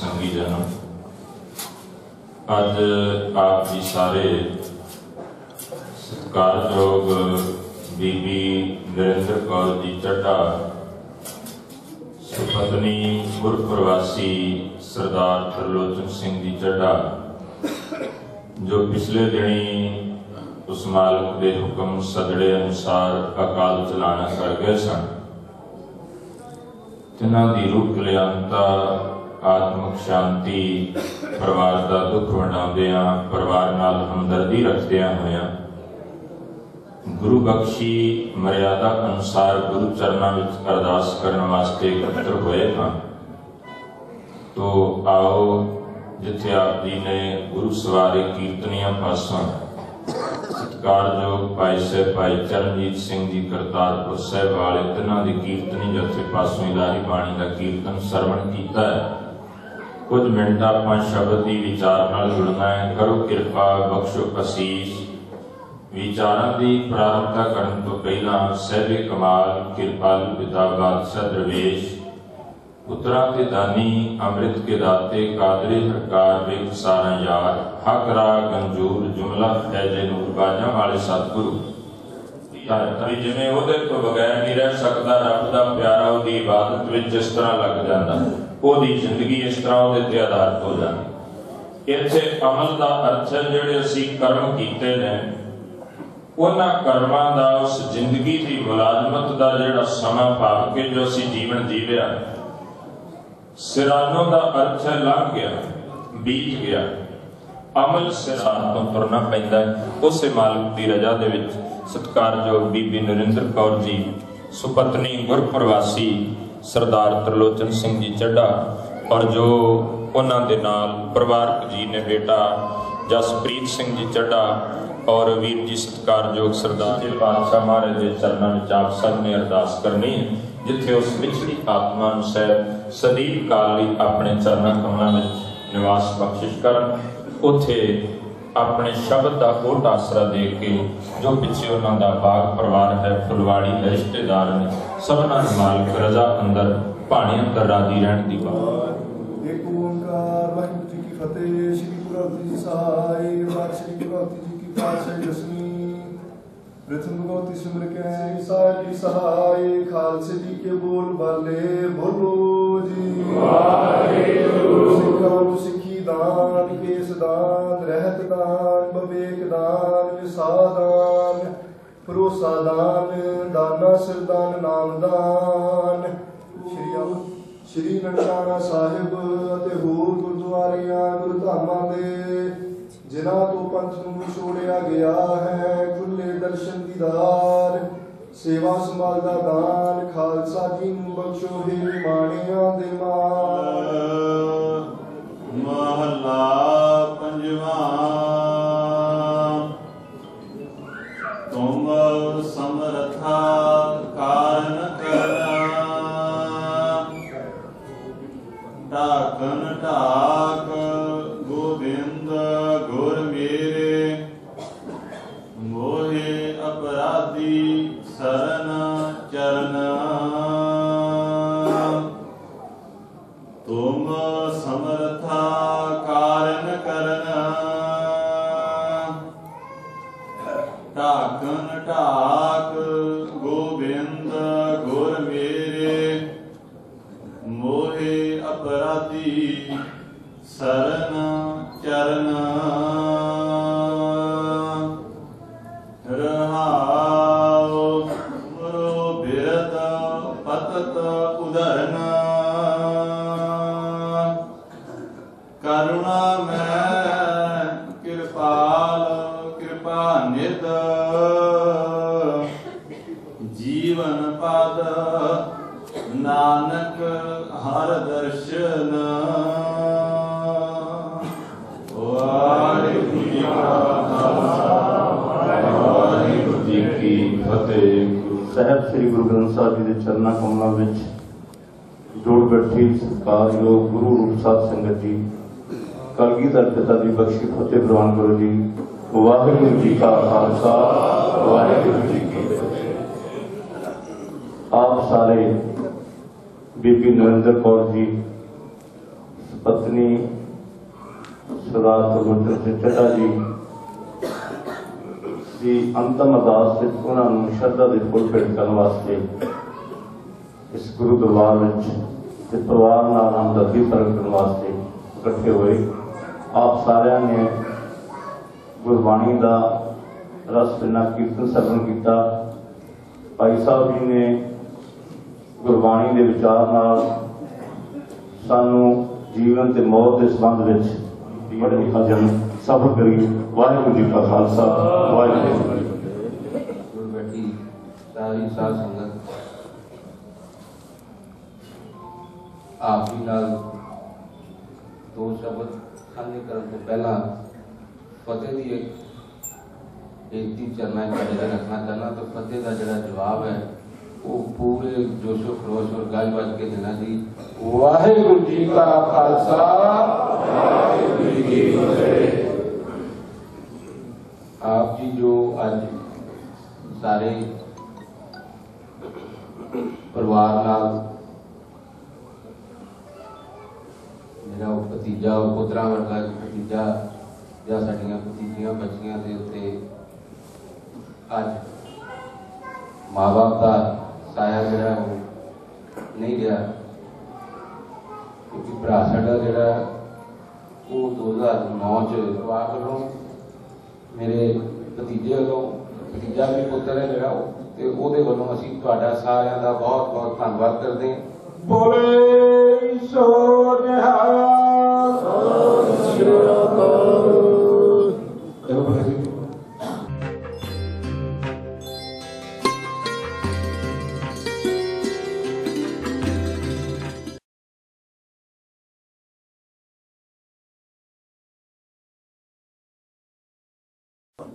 ਸੰਗੀ ਜਨਮ ਅੱਜ ਆਪ ਜੀ ਸਾਰੇ ਸਤਿਕਾਰਯੋਗ ਬੀਬੀ ਨਰਿੰਦਰ ਕੌਰ ਜੀ ਚੱਡਾ ਸੁਪਤਨੀ ਗੁਰਪ੍ਰਵਾਸੀ ਸਰਦਾਰ ਤਰਲੋਚਨ ਸਿੰਘ ਜੀ ਚੱਡਾ ਜੋ ਪਿਛਲੇ ਦਿਨੀ ਉਸ ਮਾਲਕ ਦੇ ਹੁਕਮ ਸਦੜੇ ਅਨੁਸਾਰ ਅਕਾਲ ਚਲਾਣਾ ਕਰ ਗਏ ਸਨ। ਤਿਨਾਂ ਦੀ ਰੂਹ ਕਲਿਆਣਤਾ ਆਤਮਿਕ ਸ਼ਾਂਤੀ, ਪਰਿਵਾਰ ਦਾ ਦੁੱਖ ਵੰਡਾਉਂਦਿਆਂ, ਪਰਿਵਾਰ ਨਾਲ ਹਮਦਰਦੀ ਰੱਖਦਿਆਂ ਹੋਇਆਂ। ਗੁਰੂ ਬਖਸ਼ੀ ਮਰਿਆਦਾ ਅਨੁਸਾਰ ਗੁਰੂ ਚਰਨਾਂ ਵਿੱਚ ਅਰਦਾਸ ਕਰਨ ਵਾਸਤੇ ਇਕੱਤਰ ਹੋਏ ਹਾਂ। ਤੋ ਆਓ, ਜਿੱਥੇ ਆਪ ਜੀ ਨੇ ਗੁਰੂ ਸਵਾਰੇ ਕੀਰਤਨੀਆਂ ਪਾਸੋਂ ਸਤਿਕਾਰਯੋਗ ਭਾਈ ਸਾਹਿਬ, ਭਾਈ ਚਰਨਜੀਤ ਸਿੰਘ ਜੀ, ਕਰਤਾਰਪੁਰ ਸਾਹਿਬ ਵਾਲੇ, ਤਿੰਨਾਂ ਦੀ ਕੀਰਤਨੀ ਜਥੇ ਪਾਸੋਂ ਇਲਾਹੀ ਬਾਣੀ ਦਾ ਕੀਰਤਨ ਸਰਵਣ ਕੀਤਾ ਹੈ। ਕੁਝ ਮਿੰਟ ਆਪਾਂ ਸ਼ਬਦ ਦੀ ਵਿਚਾਰ ਨਾਲ ਜੁੜਨਾ ਹੈ। ਕਰੋ ਕਿਰਪਾ, ਬਖਸ਼ੋ ਅਸੀਸ। ਵਿਚਾਰਾਂ ਦੀ ਪ੍ਰਾਰੰਭਤਾ ਕਰਨ ਤੋਂ ਪਹਿਲਾਂ ਸਹਿਬੇ ਕਮਾਲ, ਕਿਰਪਾਲ ਪਿਤਾ, ਬਾਦਸ਼ਾਹ, ਦਰਵੇਸ਼, ਪੁੱਤਰਾਂ ਤੇ ਦਾਨੀ, ਅੰਮ੍ਰਿਤ ਕੇ ਦਾਤੇ, ਕਾਦਰੇ ਹਰਕਾਰ ਵੇਖ ਸਾਰਾ ਯਾਰ। ਹਕ ਰਾ ਗੰਜੂਰ, ਜੁਮਲਾ, ਫੈਜੇ, ਨੂਰ, ਬਾਜਾਂ ਵਾਲੇ ਸਤਿਗੁਰੂ। ਧਰਤੀ ਜਿਵੇਂ ਉਹਦੇ ਤੋਂ ਬਗੈਰ ਨਹੀਂ ਰਹਿ ਸਕਦਾ, ਰੱਬ ਦਾ ਪਿਆਰਾ ਉਹਦੀ ਇਬਾਦਤ ਵਿੱਚ ਇਸ ਤਰ੍ਹਾਂ ਲੱਗ ਜਾਂਦਾ। ਉਹਦੀ ਜ਼ਿੰਦਗੀ ਇਸ ਤਰ੍ਹਾਂ ਉਹਦੇ ਤੇ ਆਧਾਰਿਤ ਹੋ ਜਾਂਦੀ। ਇੱਥੇ ਅਮਲ ਦਾ ਅਰਥ ਹੈ ਜਿਹੜੇ ਅਸੀਂ ਕਰਮ ਕੀਤੇ ਨੇ, ਉਹਨਾਂ ਕਰਮਾਂ ਦਾ ਉਸ ਜ਼ਿੰਦਗੀ ਦੀ ਮੁਲਾਜ਼ਮਤ ਦਾ ਜਿਹੜਾ ਸਮਾਂ ਭਾਵ ਕੇ ਜੋ ਅਸੀਂ ਜੀਵਨ ਜੀਵਿਆ ਸਿਰਾਨੋਂ ਦਾ ਅਰਥ ਹੈ ਲੰਘ ਗਿਆ, ਬੀਤ ਗਿਆ। ਅਮਲ ਸਿਰਾਨ ਤੋਂ ਤੁਰਨਾ ਪੈਂਦਾ ਹੈ। ਉਸੇ ਮਾਲਕ ਦੀ ਰਜ਼ਾ ਦੇ ਵਿੱਚ ਸਤਿਕਾਰਯੋਗ ਬੀਬੀ ਨਰਿੰਦਰ ਕੌਰ ਜੀ, ਸੁਪਤਨੀ ਗੁਰਪ੍ਰਵਾਸੀ ਸਰਦਾਰ ਤਰਲੋਚਨ ਸਿੰਘ ਜੀ ਚੱਡਾ ਔਰ ਜੋ ਉਹਨਾਂ ਦੇ ਨਾਲ ਪਰਿਵਾਰਕ ਜੀ ਨੇ ਬੇਟਾ ਜਸਪ੍ਰੀਤ ਸਿੰਘ ਜੀ ਚੱਡਾ ਔਰ ਵੀਰ ਜੀ ਸਤਿਕਾਰਯੋਗ ਸਰਦਾਰ ਜੀ ਬਾਦਸ਼ਾਹ ਮਹਾਰਾਜ ਦੇ ਚਰਨਾਂ ਵਿੱਚ ਆਪ ਸਭ ਨੇ ਅਰਦਾਸ ਕਰਨੀ ਹੈ, ਜਿੱਥੇ ਉਸ ਵਿਚਲੀ ਆਤਮਾ ਨੂੰ ਸਹਿਬ ਸਦੀਵ ਕਾਲ ਲਈ ਆਪਣੇ ਚਰਨਾਂ ਕਮਲਾਂ ਵਿੱਚ ਨਿਵਾਸ ਬਖਸ਼ਿਸ਼ ਕਰਨ, ਉਥੇ ਆਪਣੇ ਸ਼ਬਦ ਦਾ ਓਟ ਆਸਰਾ ਦੇ ਕੇ ਜੋ ਪਿੱਛੇ ਉਹਨਾਂ ਦਾ ਬਾਗ ਪਰਿਵਾਰ ਹੈ ਫੁਲਵਾੜੀ ਹੈ ਰਿਸ਼ਤੇਦਾਰ ਨੇ ਸਭਨਾਂ ਦੇ ਮਾਲਕ ਰਜ਼ਾ ਅੰਦਰ ਭਾਣੇ ਅੰਦਰ ਰਾਜੀ ਰਹਿਣ ਦੀ ਬਾਤ। ਇੱਕ ਓੰਕਾਰ ਵਾਹਿਗੁਰੂ ਜੀ ਕੀ ਫਤਿਹ ਸ੍ਰੀ ਗੁਰੂ ਜੀ ਸਾਹਿਬ ਵਾਹਿਗੁਰੂ ਸ੍ਰੀ ਗੁਰੂ ਜੀ ਕੀ ਪਾਤਸ਼ਾਹੀ ਦਸਵੀਂ। ਪ੍ਰਥਮ ਭਗਵਤੀ ਸਿਮਰ ਕੇ ਸਾਜੀ ਸਹਾਈ ਖਾਲਸੇ ਜੀ ਕੇ ਬੋਲ ਬਾਲੇ ਬੋਲੋ ਜੀ। ਵਾਹਿਗੁਰੂ। ਸਿੱਖਾਂ ਨੂੰ ਸਿੱਖੀ ਦਾਨ ਕੇਸ ਦਾਨ ਰਹਿਤ ਦਾਨ ਬਵੇਕ ਦਾਨ ਵਿਸਾਦਾਨ ਭਰੋਸਾ ਦਾਨ ਦਾਨਾ ਸਰਦਾਨ, ਨਾਮਦਾਨ। ਸ਼੍ਰੀ ਅਮ- ਸ਼੍ਰੀ ਨਨਕਾਣਾ ਸਾਹਿਬ ਅਤੇ ਹੋਰ ਗੁਰਦੁਆਰਿਆਂ, ਗੁਰਧਾਮਾਂ ਦੇ ਜਿਨ੍ਹਾਂ ਤੋਂ ਪੰਥ ਨੂੰ ਛੋੜਿਆ ਗਿਆ ਹੈ ਖੁੱਲੇ ਦਰਸ਼ਨ ਦੀ ਦੀਦਾਰ ਸੇਵਾ ਸੰਭਾਲ ਦਾ ਦਾਨ, ਖਾਲਸਾ ਜੀ ਨੂੰ ਬਖਸ਼ੋ ਹੀ ਮਾਣਿਆਂ ਦੇ ਮਾਣ। Allah. ਬੈਠੀ ਸਤਿਕਾਰਯੋਗ ਗੁਰੂ ਰੂਪ ਸਾਧ ਸੰਗਤ ਜੀ ਕਲਗੀਧਰ ਪਿਤਾ ਦੀ ਬਖਸ਼ੀ ਫਤਿਹ ਪ੍ਰਵਾਨ ਕਰੋ ਜੀ ਵਾਹਿਗੁਰੂ ਜੀ ਕਾ ਖਾਲਸਾ ਵਾਹਿਗੁਰੂ ਜੀ ਕੀ ਫਤਿਹ ਆਪ ਸਾਰੇ ਬੀਬੀ ਨਰਿੰਦਰ ਕੌਰ ਜੀ ਪਤਨੀ ਸਰਦਾਰ ਕੁਲਵੰਤ ਸਿੰਘ ਚੱਡਾ ਜੀ ਦੀ ਅੰਤਮ ਅਰਦਾਸ ਵਿੱਚ ਉਹਨਾਂ ਨੂੰ ਸ਼ਰਧਾ ਦੇ ਫੁੱਲ ਭੇਟ ਕਰਨ ਵਾਸਤੇ ਇਸ ਗੁਰੂ ਦਰਬਾਰ ਵਿੱਚ ਤੇ ਪਰਿਵਾਰ ਨਾਲ ਹਮਦਰਦੀ ਪ੍ਰਗਟ ਕਰਨ ਵਾਸਤੇ ਇਕੱਠੇ ਹੋਏ। ਆਪ ਸਾਰਿਆਂ ਨੇ ਗੁਰਬਾਣੀ ਦਾ ਰਸ ਬਿਨਾ ਕੀਰਤਨ ਸਰਵਣ ਕੀਤਾ। ਭਾਈ ਸਾਹਿਬ ਜੀ ਨੇ ਗੁਰਬਾਣੀ ਦੇ ਵਿਚਾਰ ਨਾਲ ਸਾਨੂੰ ਜੀਵਨ ਤੇ ਮੌਤ ਦੇ ਸੰਬੰਧ ਵਿੱਚ ਬੜੇ ਅਜਨ ਸਫਰ ਕਰੀ। ਵਾਹਿਗੁਰੂ ਜੀ ਕਾ ਖਾਲਸਾ, ਵਾਹਿਗੁਰੂ ਜੀ ਕੀ ਫਤਿਹ। ਗੁਰ ਸਾਰੀ ਸਾਧ ਸੰਗਤ ਆਪ ਜੀ ਨਾਲ ਦੋ ਸ਼ਬਦ ਸਾਂਝੇ ਕਰਨ ਤੋਂ ਪਹਿਲਾਂ ਫਤਿਹ ਦੀ ਇੱਕ ਬੇਨਤੀ ਚਰਨਾਂ ਚ ਤੁਹਾਡੇ ਅੱਗੇ ਰੱਖਣਾ ਚਾਹੁੰਦਾ ਤਾਂ ਫਤਿਹ ਦਾ ਜਿਹੜਾ ਜਵਾਬ ਹੈ ਉਹ ਪੂਰੇ ਜੋਸ਼ੋ ਖਰੋਸ਼ ਔਰ ਗੱਜ ਵੱਜ ਕੇ ਦੇਣਾ ਜੀ ਵਾਹਿਗੁਰੂ ਜੀ ਕਾ ਖਾਲਸਾ ਵਾਹਿਗੁਰੂ ਜੀ ਕੀ ਫਤਿਹ ਆਪ ਜੀ ਜੋ ਅੱਜ ਸਾਰੇ ਪਰਿਵਾਰ ਨਾਲ ਮੇਰਾ ਉਹ ਭਤੀਜਾ, ਉਹ ਪੁੱਤਰਾ ਵਰਗਾ ਇੱਕ ਭਤੀਜਾ ਜਾਂ ਸਾਡੀਆਂ ਭਤੀਜੀਆਂ ਬੱਚੀਆਂ ਦੇ ਉੱਤੇ ਅੱਜ ਮਾਂ-ਬਾਪ ਦਾ ਸਾਇਆ ਜਿਹੜਾ ਉਹ ਨਹੀਂ ਰਿਹਾ। ਕਿਉਂਕਿ ਭਰਾ ਸਾਡਾ ਜਿਹੜਾ, ਉਹ 2009 ਚ ਪਰਿਵਾਰ ਵੱਲੋਂ ਮੇਰੇ ਭਤੀਜੇ ਵੱਲੋਂ, ਭਤੀਜਾ ਵੀ ਪੁੱਤਰ ਹੈ ਜਿਹੜਾ ਉਹ, ਤੇ ਉਹਦੇ ਵੱਲੋਂ ਅਸੀਂ ਤੁਹਾਡਾ ਸਾਰਿਆਂ ਦਾ ਬਹੁਤ ਬਹੁਤ ਧੰਨਵਾਦ ਕਰਦੇ ਹਾਂ। ਬੋਲੇ ਸੋ ਨਿਹਾਲ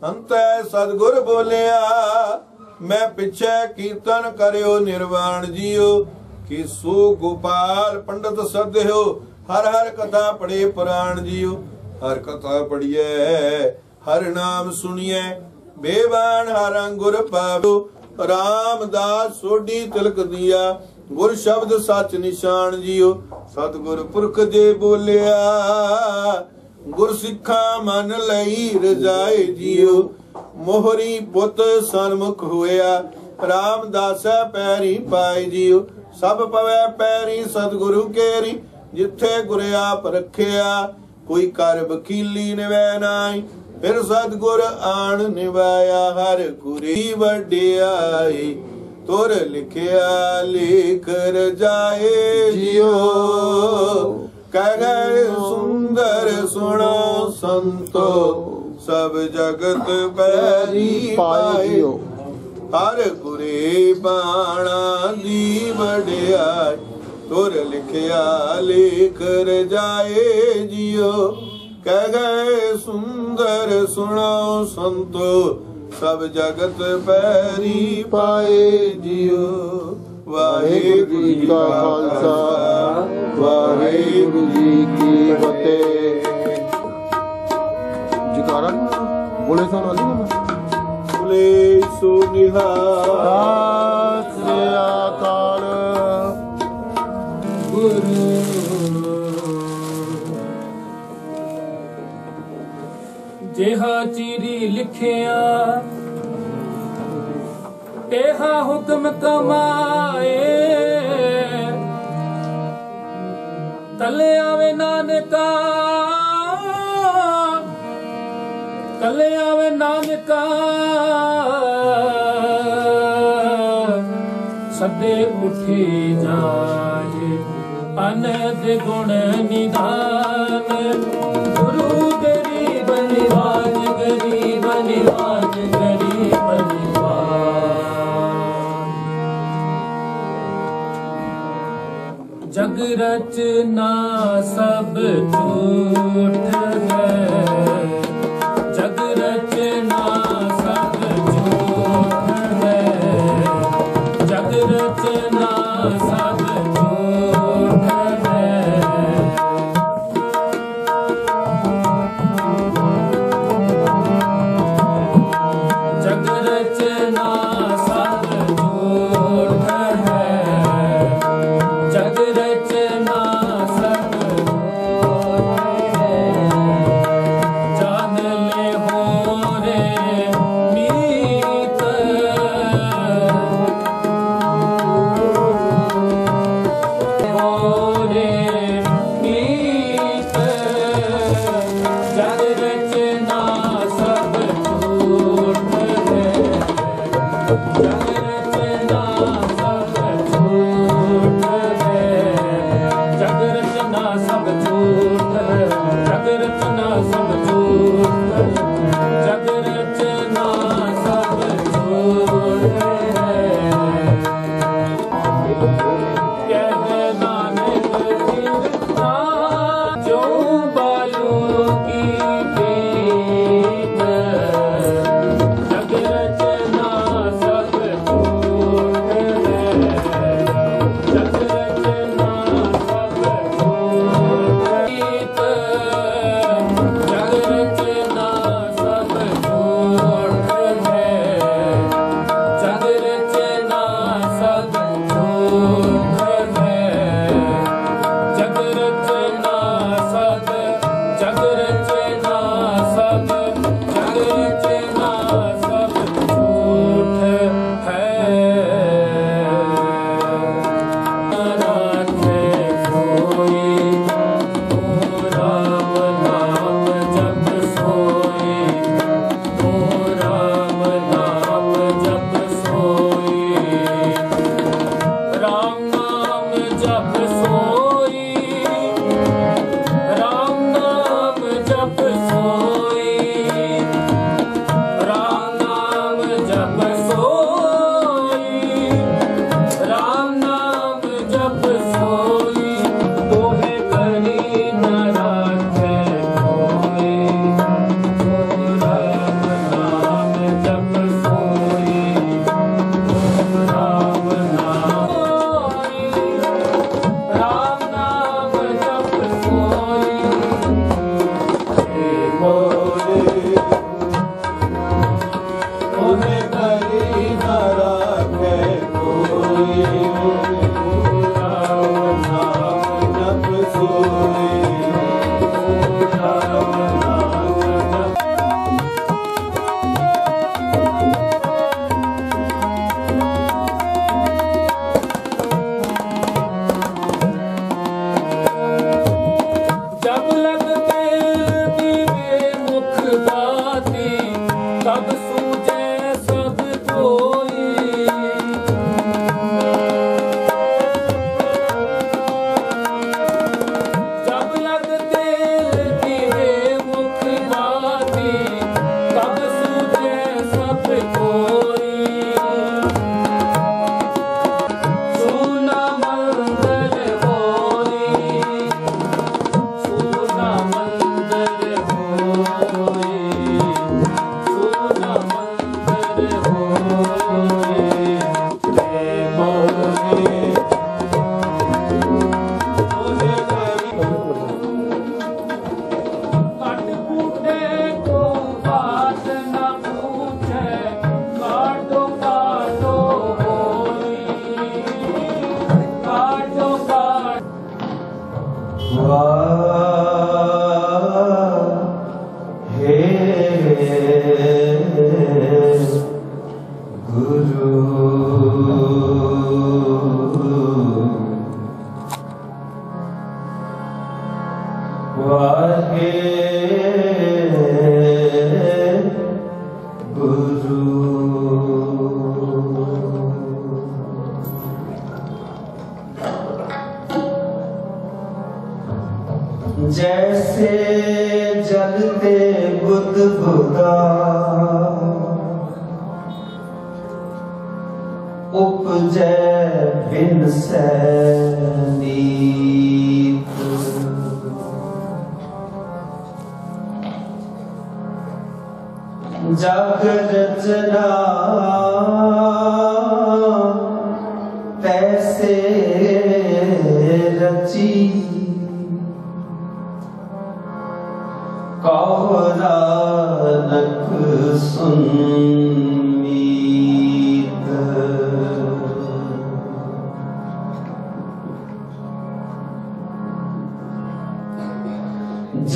ਅੰਤੈ ਸਤਿਗੁਰ ਬੋਲਿਆ ਮੈਂ ਪਿੱਛੇ ਕੀਰਤਨ ਕਰਿਓ ਨਿਰਵਾਣ ਜੀਓ। ਕਿ ਸੋ ਗੋਪਾਲ ਪੰਡਤ ਸਦਿਓ, ਹਰ ਹਰ ਕਥਾ ਪੜੇ ਪੁਰਾਣ ਜੀਓ। ਹਰ ਕਥਾ ਪੜੀਐ ਹਰ ਨਾਮ ਸੁਣੀਐ। ਬੇਵਾਨ ਹਰ ਅੰਗੁਰ ਪਾਵੋ, ਰਾਮਦਾਸ ਸੋਢੀ ਤਿਲਕ ਦੀਆ। ਗੁਰ ਸ਼ਬਦ ਸੱਚ ਨਿਸ਼ਾਨ ਜੀਓ, ਸਤਿਗੁਰ ਪੁਰਖ ਦੇ ਬੋਲਿਆ। ਗੁਰ ਸਿੱਖਾਂ ਮਨ ਲਈ ਰਜਾਏ ਜੀਓ। ਮੋਹਰੀ ਪੁੱਤ ਸਨਮੁਖ ਹੋਇਆ, ਰਾਮਦਾਸੈ ਪੈਰੀ ਪਾਈ ਜੀਓ। ਸਭ ਪਵੈ ਪੈਰੀ ਸਤਿਗੁਰੂ ਕੇਰੀ ਜਿੱਥੇ ਗੁਰ ਆਪ ਰੱਖਿਆ ਕੋਈ ਕਰ ਵਕੀਲੀ ਨਿਵੈ ਨਾਈ ਫਿਰ ਸਤਗੁਰ ਆਣ ਨਿਵਾਇਆ ਹਰ ਕੁਰੀ ਵਡਿਆਈ ਤੁਰ ਲਿਖਿਆ ਲਿਖ ਰਜਾਏ ਜਿਉ ਕਹਿ ਗਏ ਸੁੰਦਰ ਸੁਣੋ ਸੰਤੋ ਸਭ ਜਗਤ ਪੈਰੀ ਪਾਇਓ ਹਰ ਗੁਰੇ ਬਾਣਾ ਦੀ ਵਡਿਆਈ, ਤੁਰ ਲਿਖਿਆ ਲੇਖ ਰਜਾਏ ਜਿਉ ਕਹਿ ਗਏ ਸੁੰਦਰ ਸੁਣੋ ਸੰਤੋ, ਸਭ ਜਗਤ ਪੈਰੀ ਪਾਏ ਜਿਉ ਵਾਹਿਗੁਰੂ ਜੀ ਕਾ ਖਾਲਸਾ, ਵਾਹਿਗੁਰੂ ਜੀ ਕੀ ਫਤਿਹ। ਜਕਾਰਾ ਬੋਲੇ ਸੋਨ ਵਾਲੀ ਬੁਲੇ ਸੋ ਸਤਿ ਸ੍ਰੀ ਅਕਾਲ। ਜਿਹਾ ਚੀਰੀ ਲਿਖਿਆ ਤੇਹਾ ਹੁਕਮ ਕਮਾਏ। ਕੱਲੇ ਆਵੇ ਨਾਨਕਾ ਕੱਲੇ ਆਵੇ ਨਾਨਕਾ। ਸਦੇ ਉਠੀ ਜਾਏ ਅਨੰਦ ਗੁਣ ਨਿਧਾਨ ਗੁਰੂ ਗਰੀਬ ਨਿਵਾਜ ਗਰੀਬ ਨਿਵਾਜ ਗਰੀਬ ਨਿਵਾਜ। ਜਗ ਰਚਨਾ ਸਭ ਝੂਠ ਹੈ।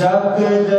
जग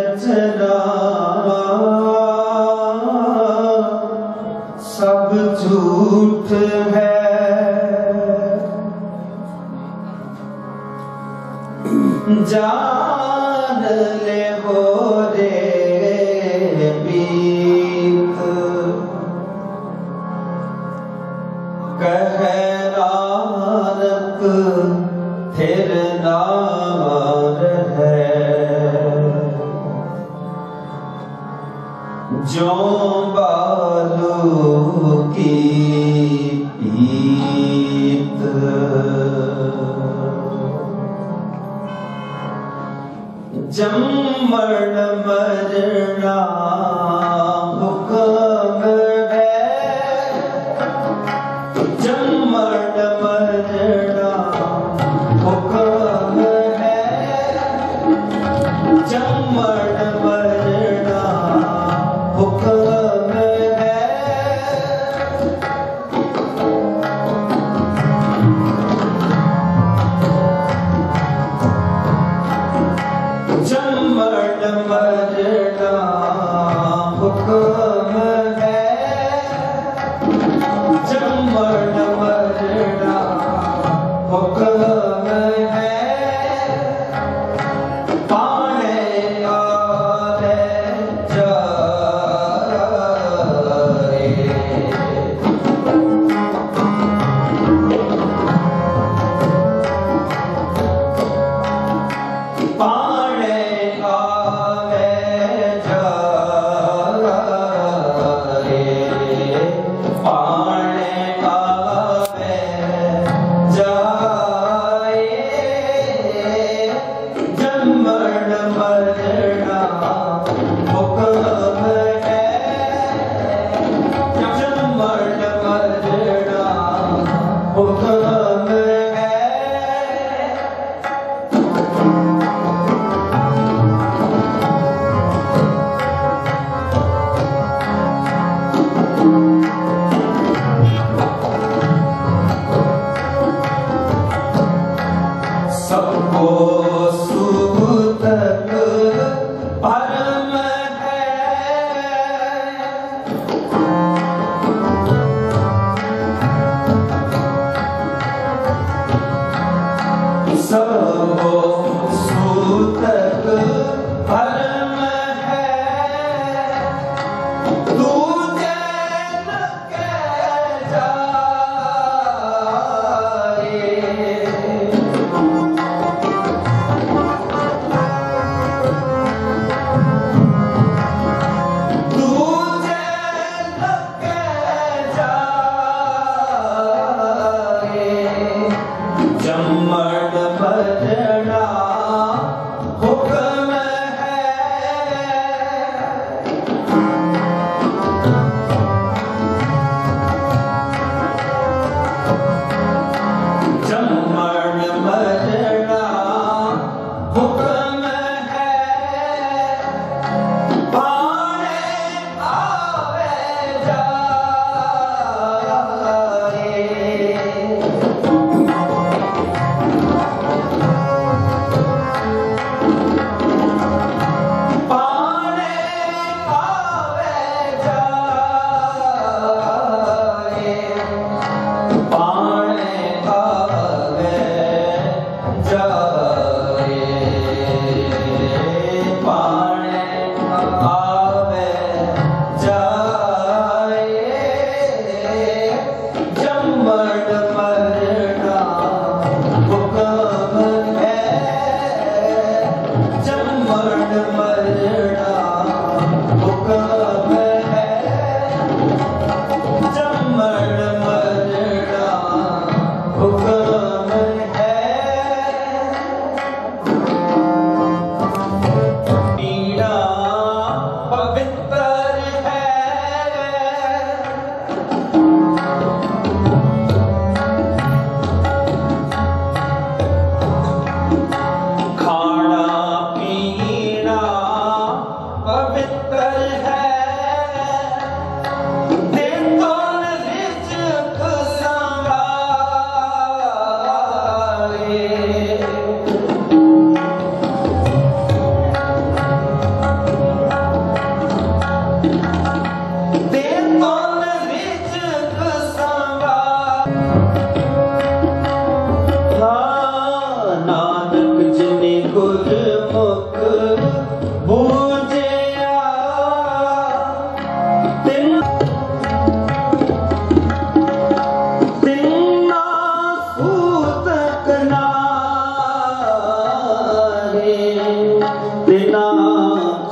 बिना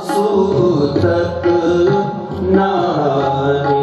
सूतक नारी।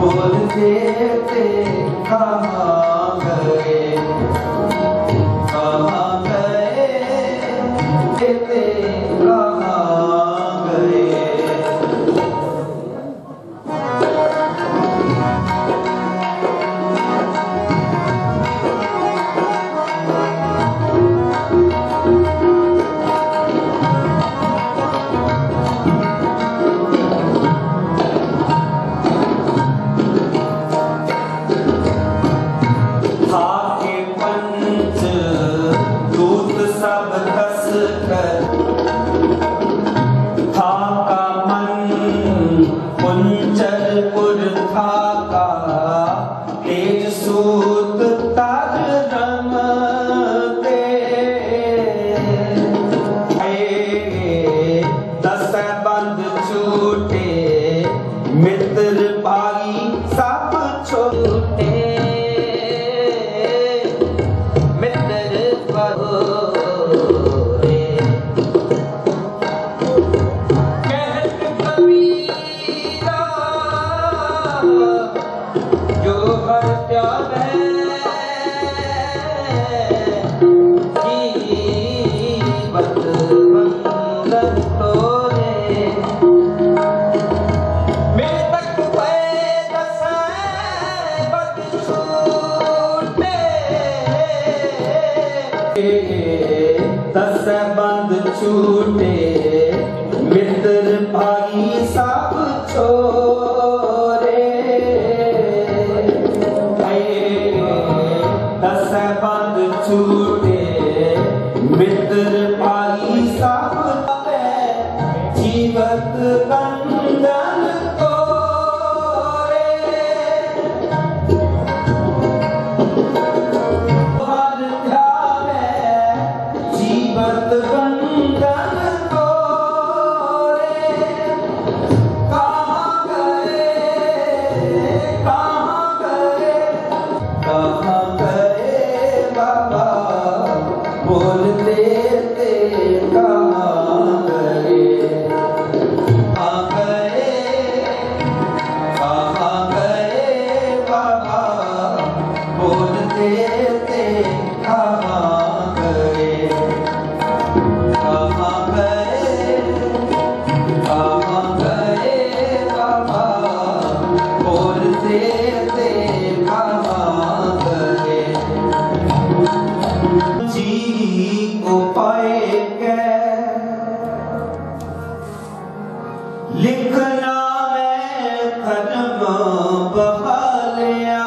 बोलते थे कहाँ गए ਲਿਖਣਾ ਮੈਂ ਕਦਮ ਬਹਾਲਿਆ।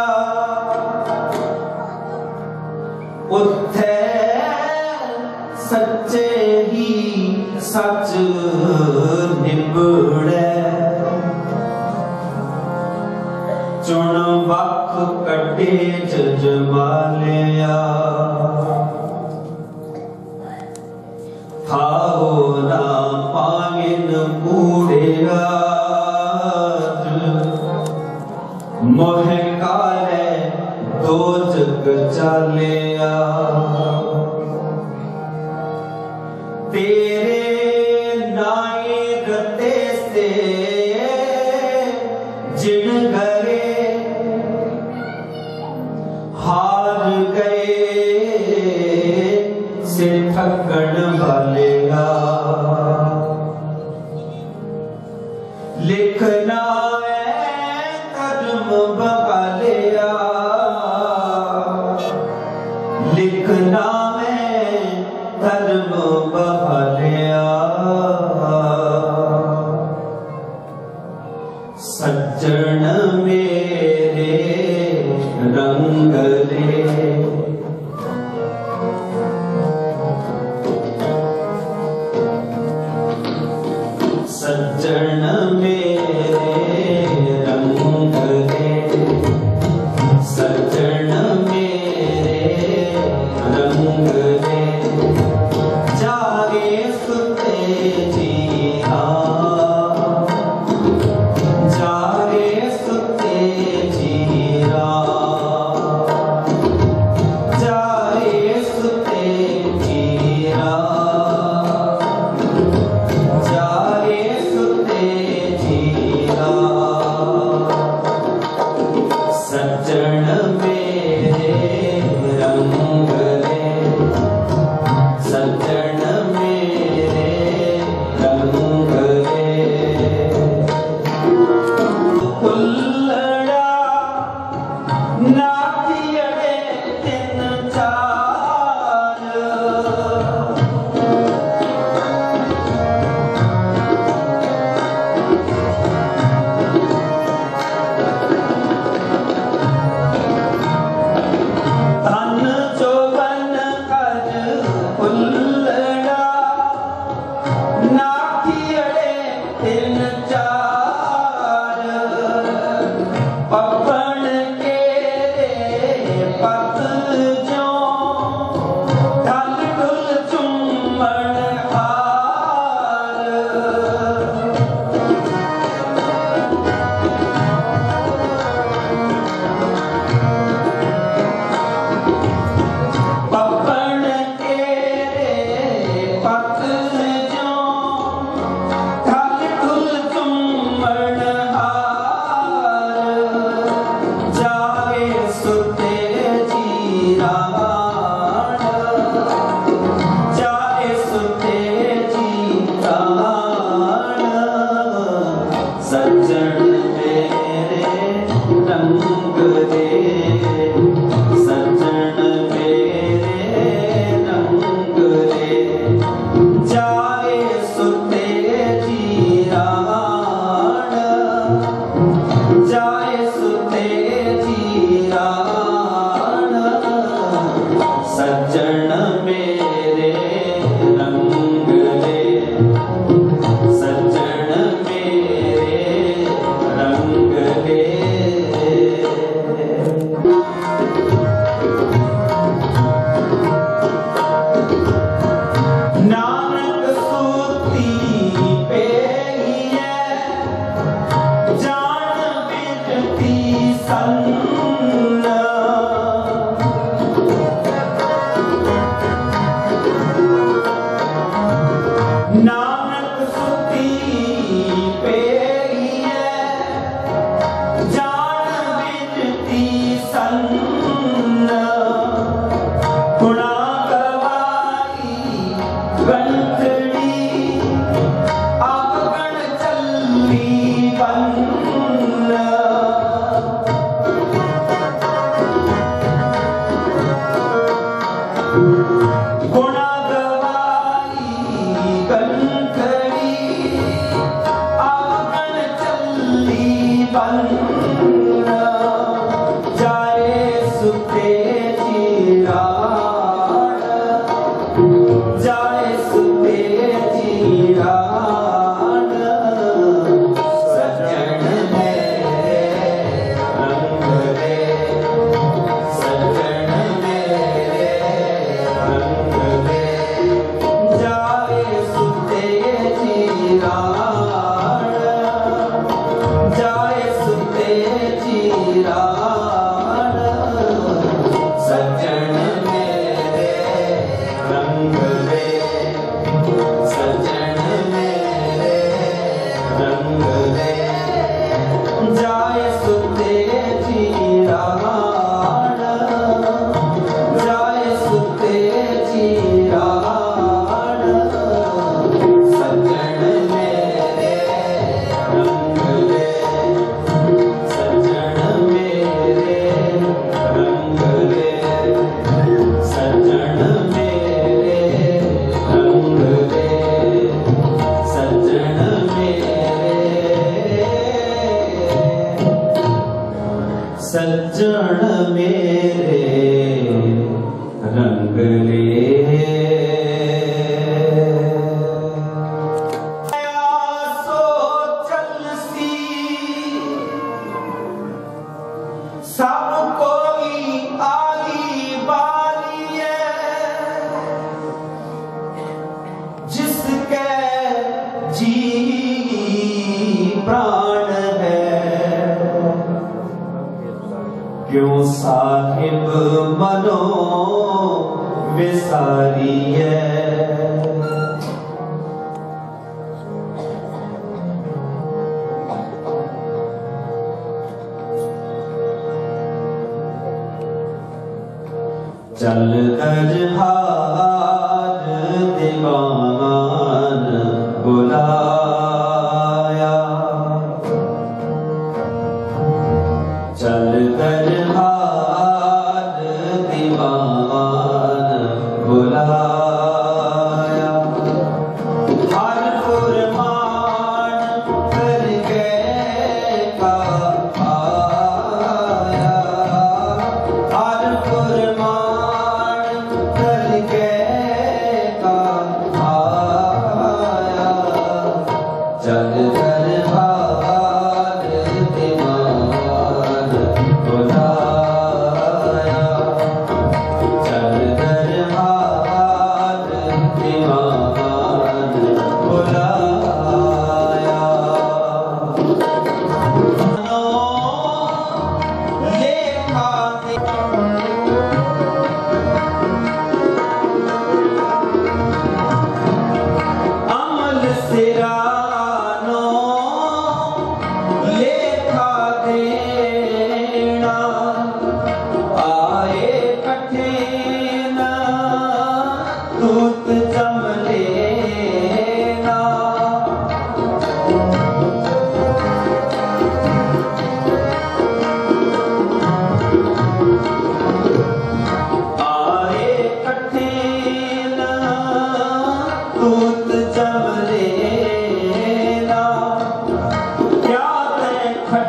ਉੱਥੇ ਸੱਚੇ ਹੀ ਸੱਚ ਜਗ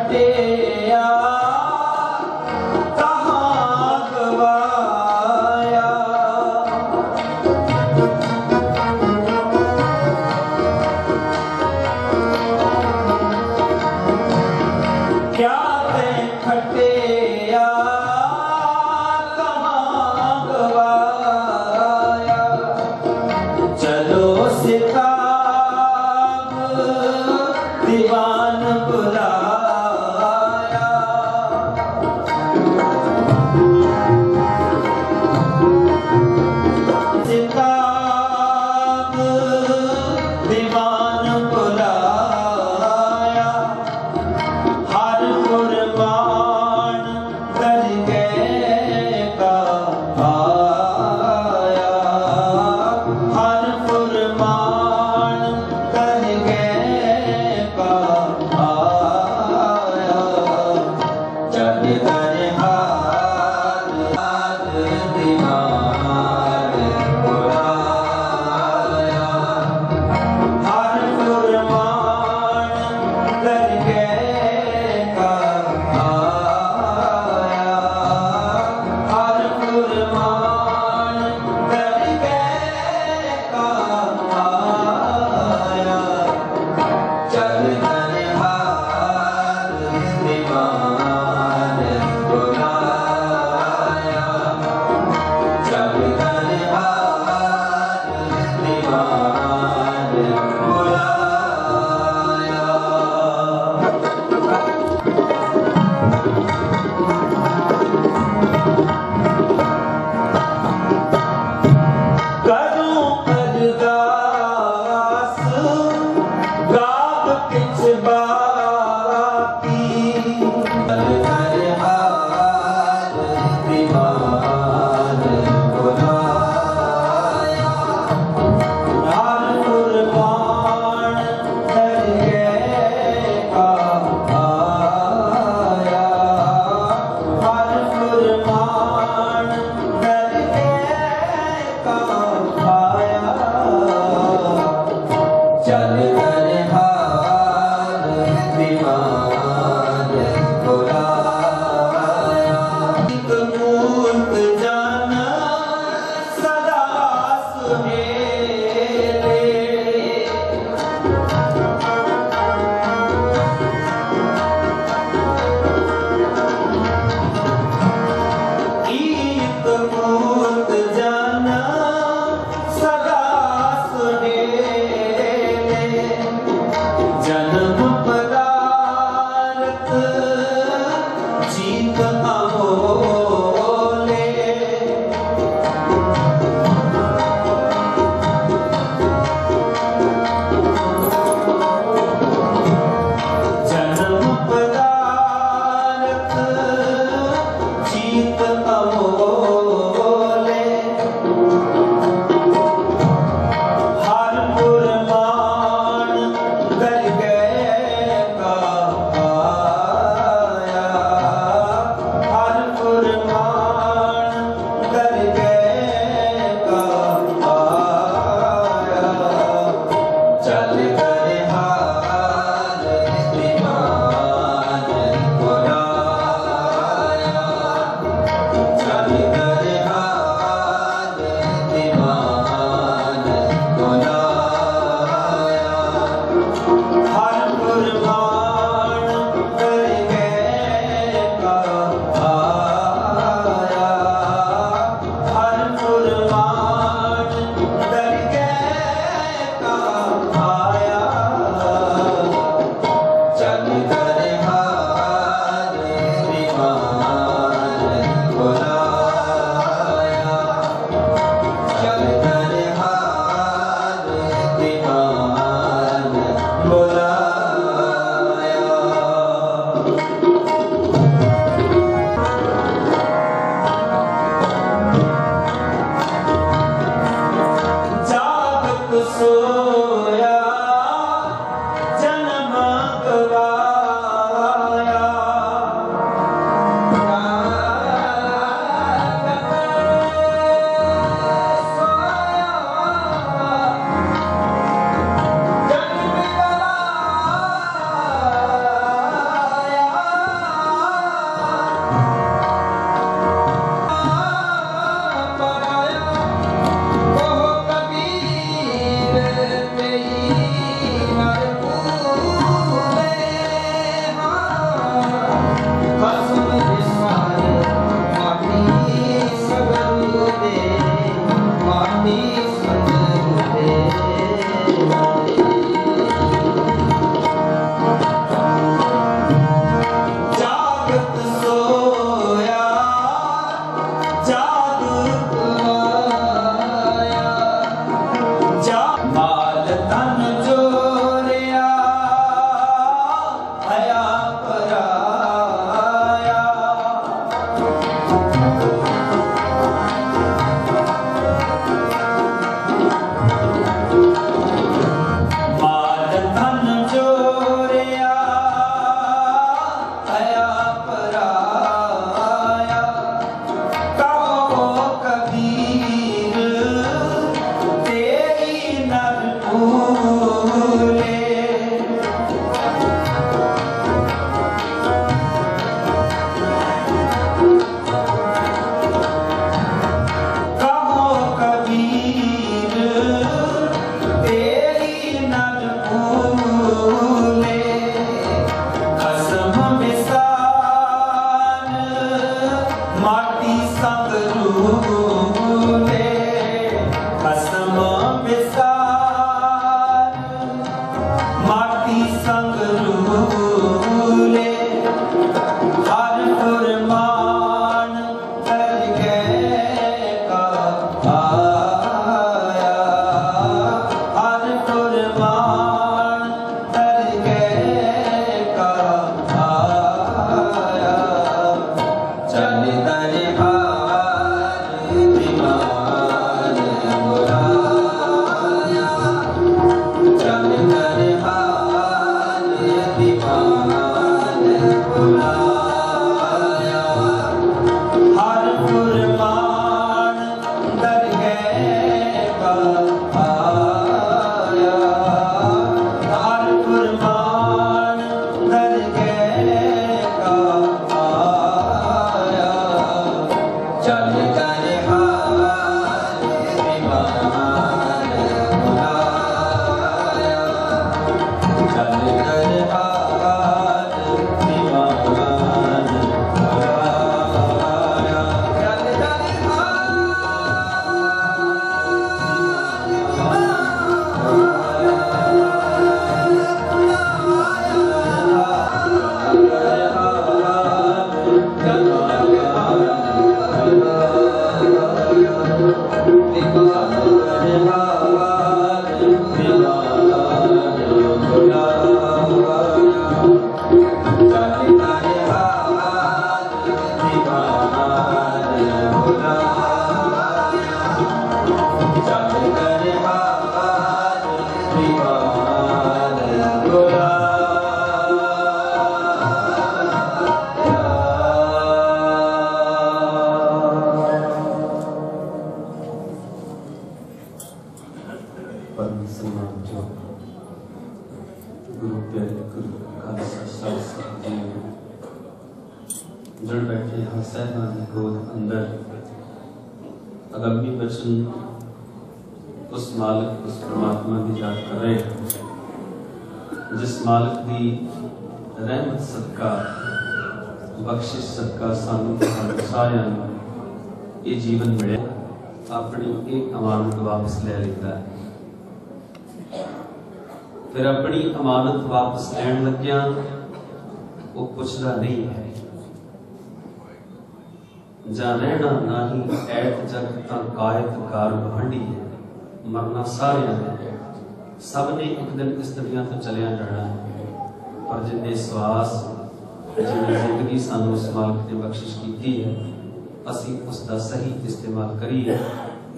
ਖਟਿਆ ਕਹਾਂ ਜੁੜ ਬੈਠੇ ਹਾਂ ਸਹਿਬਾਂ ਦੀ ਗੋਦ ਅੰਦਰ। ਅਗੰਮੀ ਬਚਨ ਉਸ ਮਾਲਕ ਉਸ ਪ੍ਰਮਾਤਮਾ ਦੀ ਯਾਦ ਕਰ ਰਹੇ ਹਾਂ, ਜਿਸ ਮਾਲਕ ਦੀ ਰਹਿਮਤ ਸਦਕਾ ਬਖਸ਼ਿਸ਼ ਸਦਕਾ ਸਾਨੂੰ ਸਾਰਿਆਂ ਨੂੰ ਇਹ ਜੀਵਨ ਮਿਲਿਆ ਆਪਣੀ ਇਹ ਅਮਾਨਤ ਵਾਪਸ ਲੈ ਲੈਂਦਾ ਫਿਰ ਆਪਣੀ ਅਮਾਨਤ ਵਾਪਸ ਲੈਣ ਲੱਗਿਆ ਉਹ ਪੁੱਛਦਾ ਨਹੀਂ ਹੈ ਜਾਂ ਰਹਿਣਾ ਨਹੀਂ ਐਤ ਜਗ ਤਾਂ ਕਾਇਤ ਕਾਰ ਵਹੰਡੀ ਹੈ, ਮਰਨਾ ਸਾਰਿਆਂ ਨੇ ਸਭ ਨੇ ਇੱਕ ਦਿਨ ਇਸ ਦੁਨੀਆ ਤੋਂ ਚਲਿਆ ਜਾਣਾ ਪਰ ਜਿੰਨੇ ਸਵਾਸ ਜਿਹੜੀ ਜ਼ਿੰਦਗੀ ਸਾਨੂੰ ਇਸ ਮਾਲਕ ਨੇ ਬਖਸ਼ਿਸ਼ ਕੀਤੀ ਹੈ, ਅਸੀਂ ਉਸ ਦਾ ਸਹੀ ਇਸਤੇਮਾਲ ਕਰੀਏ।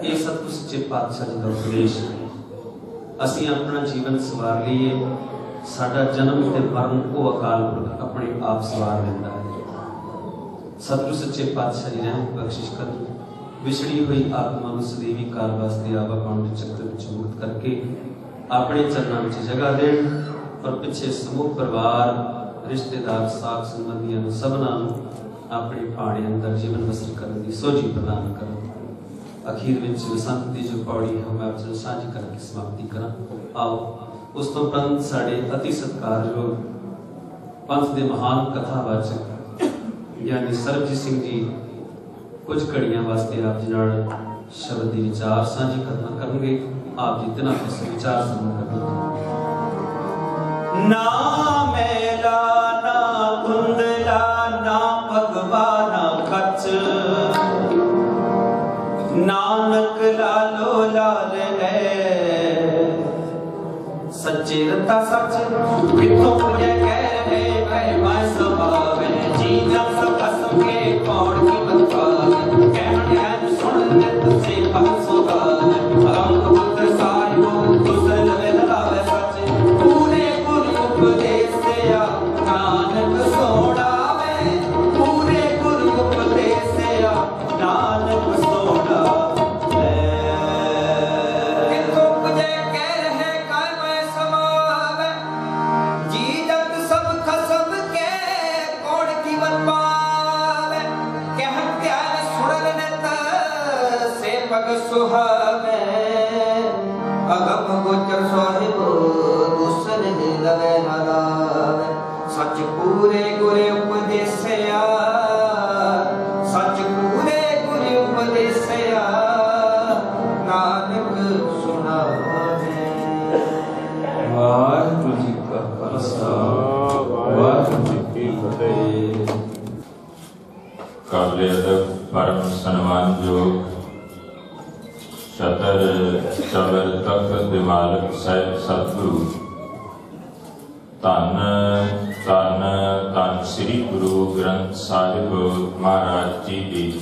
ਇਹ ਸਭ ਸਤਿਗੁਰ ਸੱਚੇ ਪਾਤਸ਼ਾਹ ਜੀ ਦਾ ਉਪਦੇਸ਼ ਹੈ। ਅਸੀਂ ਆਪਣਾ ਜੀਵਨ ਸਵਾਰ ਲਈਏ। ਸਾਡਾ ਜਨਮ ਤੇ ਮਰਨ ਉਹ ਅਕਾਲ ਪੁਰਖ ਆਪਣੇ ਆਪ ਸਵਾਰ ਲੈਂਦਾ ਸਤਿਗੁਰ ਸੱਚੇ ਪਾਤਸ਼ਾਹ ਜੀ ਰਹਿਮਤ ਬਖਸ਼ਿਸ਼ ਕਰਨ ਵਿਛੜੀ ਹੋਈ ਆਤਮਾ ਨੂੰ ਸਦੀਵੀ ਕਾਲ ਵਾਸਤੇ ਆਵਾਗਾਉਣ ਦੇ ਚੱਕਰ ਵਿੱਚ ਮੁਕਤ ਕਰਕੇ ਆਪਣੇ ਚਰਨਾਂ ਵਿੱਚ ਜਗ੍ਹਾ ਦੇਣ ਪਰ ਪਿੱਛੇ ਸਮੂਹ ਪਰਿਵਾਰ, ਰਿਸ਼ਤੇਦਾਰ ਸਾਥ ਸੰਬੰਧੀਆਂ ਨੂੰ ਸਭਨਾਂ ਨੂੰ ਆਪਣੇ ਪਾਣੇ ਅੰਦਰ ਜੀਵਨ ਬਸਰ ਕਰਨ ਦੀ ਸੋਝੀ ਪ੍ਰਦਾਨ ਕਰਨ। ਅਖੀਰ ਵਿੱਚ ਬਸੰਤ ਦੀ ਜੋ ਪੌੜੀ ਹੈ, ਮੈਂ ਆਪ ਸਾਂਝੀ ਕਰਕੇ ਸਮਾਪਤੀ ਕਰਾਂ। ਆਓ, ਉਸ ਤੋਂ ਉਪਰੰਤ ਸਾਡੇ ਅਤੀ ਸਤਿਕਾਰਯੋਗ ਪੰਥ ਦੇ ਮਹਾਨ ਕਥਾਵਾਚਕ ਯਾਨੀ ਸਰਬਜੀਤ ਸਿੰਘ ਜੀ, ਕੁਝ ਘੜੀਆਂ ਵਾਸਤੇ ਆਪ ਜੀ ਨਾਲ ਸ਼ਬਦ ਦੀ ਵਿਚਾਰ ਸਾਂਝੀ ਕਰਨਾ ਕਰਨਗੇ, ਆਪ ਜੀ ਤਿਨਾਂ ਦੇ ਵਿਚਾਰ ਸਾਂਝੇ ਕਰਨਗੇ। ਨਾ ਮੇਲਾ ਨਾ ਕੁੰਦਲਾ, ਨਾ ਭਗਵਾਨਾ ਕੱਚ ਨਾਨਕ ਲਾਲੋ ਲਾਲ ਹੈ। ਸੱਚੇ ਰਤਾ ਸੱਚ, ਕਿਥੋਂ ਪੁਜੇ ਕਹਿ ਰਹੇ ਕਹਿ ਮੈਂ ਸੁਭਾਵੇ ਕੇ ਖਾਲਸਾ ਵਾਹਿਗੁਰੂ ਕੀ ਫਤਿਹ। ਕਾਬਲੇ ਅਦਬ ਪਰਮ ਸਨਮਾਨਯੋਗ ਸ਼ਤਰ ਚਵਰ ਤਖਤ ਦੇ ਮਾਲਕ ਸਾਹਿਬ ਸਤਿਗੁਰੂ ਧੰਨ ਧੰਨ ਧੰਨ ਸ੍ਰੀ ਗੁਰੂ ਗ੍ਰੰਥ ਸਾਹਿਬ ਮਹਾਰਾਜ ਜੀ ਦੀ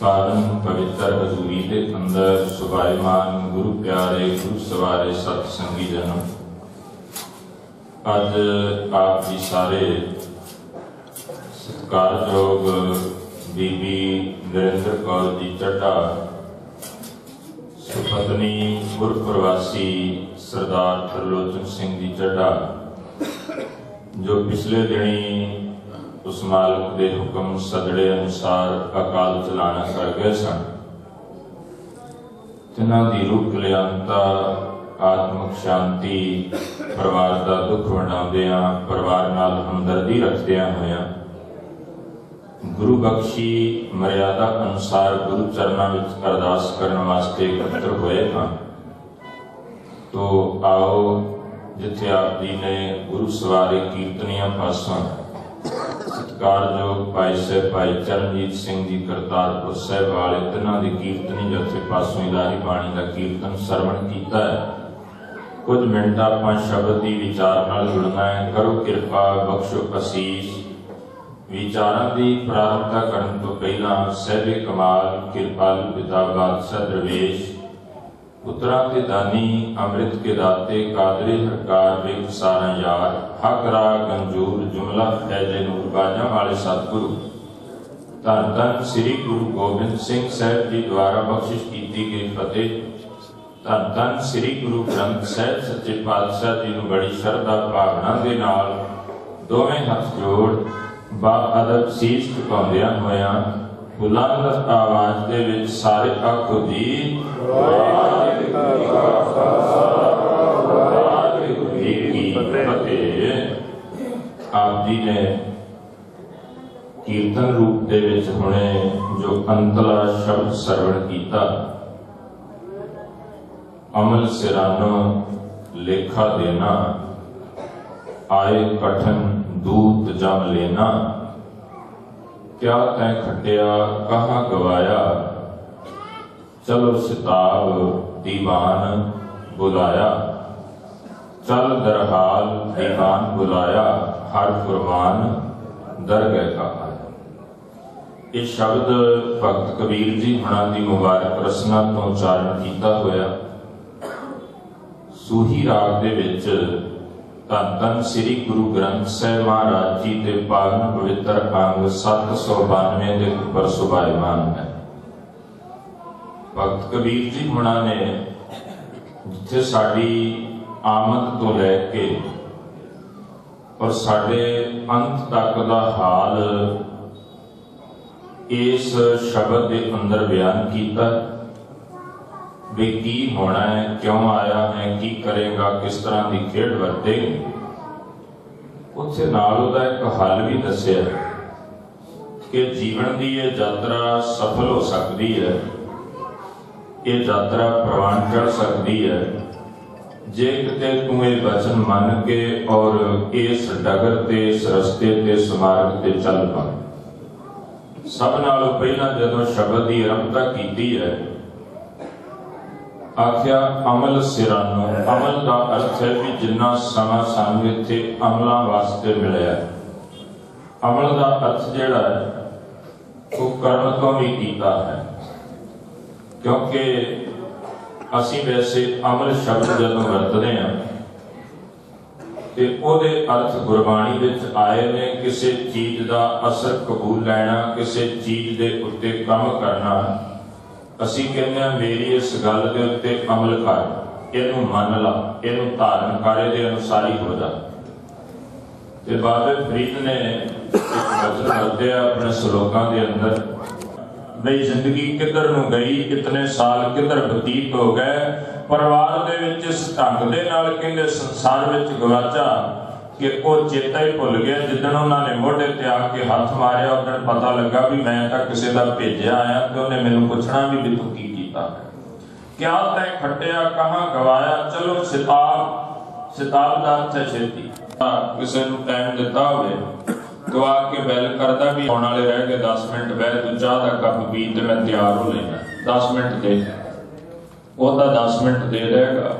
ਪਾਵਨ ਪਵਿੱਤਰ ਹਜ਼ੂਰੀ ਦੇ ਅੰਦਰ ਸੁਭਾਇਮਾਨ ਗੁਰੂ ਪਿਆਰੇ ਗੁਰੂ ਸਵਾਰੇ ਸਤ ਸੰਗੀ ਜਨਮ। ਅੱਜ ਆਪ ਜੀ ਸਾਰੇ ਸਤਿਕਾਰਯੋਗ ਬੀਬੀ ਨਰਿੰਦਰ ਕੌਰ ਜੀ ਚੱਡਾ ਸੁਪਤਨੀ ਗੁਰਪ੍ਰਵਾਸੀ ਸਰਦਾਰ ਤਰਲੋਚਨ ਸਿੰਘ ਜੀ ਚੱਡਾ ਜੋ ਪਿਛਲੇ ਦਿਨੀ ਉਸ ਮਾਲਕ ਦੇ ਹੁਕਮ ਸਦੜੇ ਅਨੁਸਾਰ ਅਕਾਲ ਚਲਾਣਾ ਕਰ ਗਏ ਸਨ। ਤਿਨਾਂ ਦੀ ਰੂਹ ਕਲਿਆਣਤਾ ਆਤਮਿਕ ਸ਼ਾਂਤੀ ਪਰਿਵਾਰ ਦਾ ਦੁੱਖ ਵੰਡਾਉਂਦਿਆਂ, ਪਰਿਵਾਰ ਨਾਲ ਹਮਦਰਦੀ ਰੱਖਦਿਆਂ ਹੋਇਆਂ। ਗੁਰੂ ਬਖਸ਼ੀ ਮਰਿਆਦਾ ਅਨੁਸਾਰ ਗੁਰੂ ਚਰਨਾਂ ਵਿੱਚ ਅਰਦਾਸ ਕਰਨ ਵਾਸਤੇ ਇਕੱਤਰ ਹੋਏ ਹਾਂ। ਤੋ ਆਓ, ਜਿੱਥੇ ਆਪ ਜੀ ਨੇ ਗੁਰੂ ਸਵਾਰੇ ਕੀਰਤਨੀਆਂ ਪਾਸੋਂ, ਸਤਿਕਾਰਯੋਗ ਭਾਈ ਸਾਹਿਬ, ਭਾਈ ਚਰਨਜੀਤ ਸਿੰਘ ਜੀ, ਕਰਤਾਰਪੁਰ ਸਾਹਿਬ ਵਾਲੇ, ਤਿੰਨਾਂ ਦੀ ਕੀਰਤਨੀ ਜਥੇ ਪਾਸੋਂ ਇਲਾਹੀ ਬਾਣੀ ਦਾ ਕੀਰਤਨ ਸਰਵਣ ਕੀਤਾ ਹੈ। ਕੁਝ ਮਿੰਟ ਆਪਾਂ ਸ਼ਬਦ ਦੀ ਵਿਚਾਰ ਨਾਲ ਜੁੜਨਾ ਹੈ। ਕਰੋ ਕਿਰਪਾ, ਬਖਸ਼ੋ ਅਸੀਸ। ਵਿਚਾਰਾਂ ਦੀ ਪ੍ਰਾਰੰਭਤਾ ਕਰਨ ਤੋਂ ਪਹਿਲਾਂ ਸਹਿਬੇ ਕਮਾਲ ਕਿਰਪਾਲੂ ਪਿਤਾ ਬਾਦਸ਼ਾਹ ਦਰਵੇਸ਼। ਪੁੱਤਰਾਂ ਤੇ ਦਾਨੀ, ਅੰਮ੍ਰਿਤ ਕੇ ਦਾਤੇ, ਕਾਦਰੇ ਹਰਕਾਰ ਵੇਖ ਸਾਰਾ ਯਾਰ। ਹਕ ਰਾ ਗੰਜੂਰ, ਜੁਮਲਾ, ਫੈਜੇ ਨੂਰ ਬਾਜਾਂ ਵਾਲੇ ਸਤਿਗੁਰੂ। ਧੰਨ ਧੰਨ ਸ੍ਰੀ ਗੁਰੂ ਗੋਬਿੰਦ ਸਿੰਘ ਸਾਹਿਬ ਜੀ ਦੁਆਰਾ ਬਖਸ਼ਿਸ਼ ਕੀਤੀ ਗਈ ਫਤਿਹ। ਧੰਨ ਧੰਨ ਸ੍ਰੀ ਗੁਰੂ ਗ੍ਰੰਥ ਸਾਹਿਬ ਸੱਚੇ ਪਾਤਸ਼ਾਹ ਜੀ ਨੂੰ ਬੜੀ ਸ਼ਰਧਾ ਭਾਵਨਾ ਦੇ ਨਾਲ ਦੋਵੇਂ ਹੱਥ ਜੋੜ ਬਾਅਦ ਸੀਸ ਝੁਕਾਉਂਦਿਆਂ ਹੋਇਆਂ ਬੁਲੰਦ ਆਵਾਜ਼ ਦੇ ਵਿੱਚ ਸਾਰੇ ਆਖੋ ਜੀ ਵਾਹਿਗੁਰੂ ਜੀ ਕੀ ਫਤਿਹ। ਆਪ ਜੀ ਨੇ ਕੀਰਤਨ ਰੂਪ ਦੇ ਵਿੱਚ ਹੁਣੇ ਜੋ ਅੰਤਲਾ ਸ਼ਬਦ ਸਰਵਣ ਕੀਤਾ ਅਮਲ ਸਿਰਾਨੋ ਲੇਖਾ ਦੇਣਾ, ਆਏ ਕਠਨ ਦੂਤ ਜਮ ਲੈਣਾ। ਕਿਆ ਤੈ ਖਟਿਆ, ਕਹਾ ਗਵਾਇਆ? ਚਲੋ ਸਿਤਾਬ ਦੀਵਾਨ ਬੁਲਾਇਆ। ਚਲ ਦਰਹਾਲ ਦੀਵਾਨ ਬੁਲਾਇਆ, ਹਰ ਫਰਮਾਨ ਦਰਗਹਿ ਕਾ ਇਹ ਸ਼ਬਦ ਭਗਤ ਕਬੀਰ ਜੀ ਹੁਣਾਂ ਦੀ ਮੁਬਾਰਕ ਰਸਨਾ ਤੋਂ ਉਚਾਰਨ ਕੀਤਾ ਹੋਇਆ। ਸੂਹੀ ਰਾਗ ਦੇ ਵਿੱਚ ਧੰਨ ਧੰਨ ਸ੍ਰੀ ਗੁਰੂ ਗ੍ਰੰਥ ਸਾਹਿਬ ਮਹਾਰਾਜ ਜੀ ਦੇ ਪਾਵਨ ਪਵਿੱਤਰ ਅੰਗ 792 ਦੇ ਉੱਪਰ ਸੁਭਾਇਮਾਨ ਹੈ। ਭਗਤ ਕਬੀਰ ਜੀ ਹੁਣਾਂ ਨੇ ਜਿੱਥੇ ਸਾਡੀ ਆਮਦ ਤੋਂ ਲੈ ਕੇ ਔਰ ਸਾਡੇ ਅੰਤ ਤੱਕ ਦਾ ਹਾਲ ਇਸ ਸ਼ਬਦ ਦੇ ਅੰਦਰ ਬਿਆਨ ਕੀਤਾ ਵੀ ਕੀ ਹੋਣਾ ਹੈ, ਕਿਉਂ ਆਇਆ ਹੈ, ਕੀ ਕਰੇਗਾ, ਕਿਸ ਤਰ੍ਹਾਂ ਦੀ ਖੇਡ ਵਰਤੇਗਾ। ਉੱਥੇ ਨਾਲ ਉਹਦਾ ਇੱਕ ਹੱਲ ਵੀ ਦੱਸਿਆ ਕਿ ਜੀਵਨ ਦੀ ਇਹ ਯਾਤਰਾ ਸਫਲ ਹੋ ਸਕਦੀ ਹੈ। ਇਹ ਯਾਤਰਾ ਪ੍ਰਵਾਨ ਚੜ ਸਕਦੀ ਹੈ। ਜੇ ਕਿਤੇ ਤੂੰ ਇਹ ਵਚਨ ਮੰਨ ਕੇ ਔਰ ਇਸ ਡਗਰ ਤੇ, ਇਸ ਰਸਤੇ ਤੇ ਸਮਾਰਗ ਤੇ ਚੱਲ ਪਾ। ਸਭ ਨਾਲੋਂ ਪਹਿਲਾਂ ਜਦੋਂ ਸ਼ਬਦ ਦੀ ਆਰੰਭਤਾ ਕੀਤੀ ਹੈ ਆਖਿਆ, ਅਮਲ ਸਿਰਾਨੋ। ਅਮਲ ਦਾ ਅਰਥ ਹੈ ਵੀ ਜਿੰਨਾ ਸਮਾਂ ਸਾਨੂੰ ਇੱਥੇ ਅਮਲਾਂ ਵਾਸਤੇ ਮਿਲਿਆ ਅਮਲ ਦਾ ਅਰਥ ਜਿਹੜਾ ਹੈ, ਉਹ ਕਰਨ ਤੋਂ ਵੀ ਕੀਤਾ ਹੈ। ਕਿਉਂਕਿ ਅਸੀਂ ਵੈਸੇ ਅਮਲ ਸ਼ਬਦ ਜਦੋਂ ਵਰਤਦੇ ਹਾਂ, ਤੇ ਉਹਦੇ ਅਰਥ ਗੁਰਬਾਣੀ ਵਿੱਚ ਆਏ ਨੇ, ਕਿਸੇ ਚੀਜ਼ ਦਾ ਅਸਰ ਕਬੂਲ ਲੈਣਾ, ਕਿਸੇ ਚੀਜ਼ ਦੇ ਉੱਤੇ ਕੰਮ ਕਰਨਾ। ਅਸੀਂ ਕਹਿੰਦੇ ਹਾਂ, ਮੇਰੀ ਇਸ ਗੱਲ ਦੇ ਉੱਤੇ ਅਮਲ ਕਰ। ਇਹਨੂੰ ਮੰਨ ਲਾ, ਇਹਨੂੰ ਧਾਰਨ ਕਰ, ਇਹਦੇ ਅਨੁਸਾਰੀ ਹੋ ਜਾ। ਤੇ ਬਾਬੇ ਫਰੀਦ ਨੇ ਇੱਕ ਵਚਨ ਵਰਤਿਆ ਆਪਣੇ ਸ਼ਲੋਕਾਂ ਦੇ ਅੰਦਰ। ਬਈ ਜ਼ਿੰਦਗੀ ਕਿੱਧਰ ਨੂੰ ਗਈ, ਕਿਤਨੇ ਸਾਲ ਕਿੱਧਰ ਬਤੀਤ ਹੋ ਗਏ? ਪਰਿਵਾਰ ਦੇ ਵਿੱਚ ਇਸ ਢੰਗ ਦੇ ਨਾਲ ਕਹਿੰਦੇ ਸੰਸਾਰ ਵਿੱਚ ਗਵਾਚਾ ਕਿ ਉਹ ਚੇਤਾ ਹੀ ਭੁੱਲ ਗਿਆ, ਜਿੱਦਣ ਉਹਨਾਂ ਨੇ ਮੋਢੇ ਤੇ ਆ ਕੇ ਹੱਥ ਮਾਰਿਆ ਉਦੋਂ ਪਤਾ ਲੱਗਾ ਵੀ ਮੈਂ ਤਾਂ ਕਿਸੇ ਦਾ ਭੇਜਿਆ ਆਇਆ ਤੇ ਉਹਨੇ ਮੈਨੂੰ ਪੁੱਛਣਾ ਵੀ ਵੀ ਤੂੰ ਕੀ ਕੀਤਾ। ਕਿਆ ਤੈ ਖੱਟਿਆ, ਕਹਾਂ ਗਵਾਇਆ? ਚਲੋ ਸਿਤਾਬ ਸਿਤਾਬ ਦਾ ਅਰਥ ਹੈ ਛੇਤੀ। ਕਿਸੇ ਨੂੰ ਟਾਈਮ ਦਿੱਤਾ ਹੋਵੇ, ਗਵਾ ਕੇ ਬੈਲ ਕਰਦਾ ਵੀ ਆਉਣ ਵਾਲੇ ਰਹਿ ਗਏ 10 ਮਿੰਟ, ਬਹਿ ਤੂੰ, ਚਾਹ ਦਾ ਕੱਪ ਪੀ ਤੇ ਮੈਂ ਤਿਆਰ ਹੋ ਲੈਣਾ 10 ਮਿੰਟ ਦੇ। ਉਹਦਾ 10 ਮਿੰਟ ਦੇ ਦੇਗਾ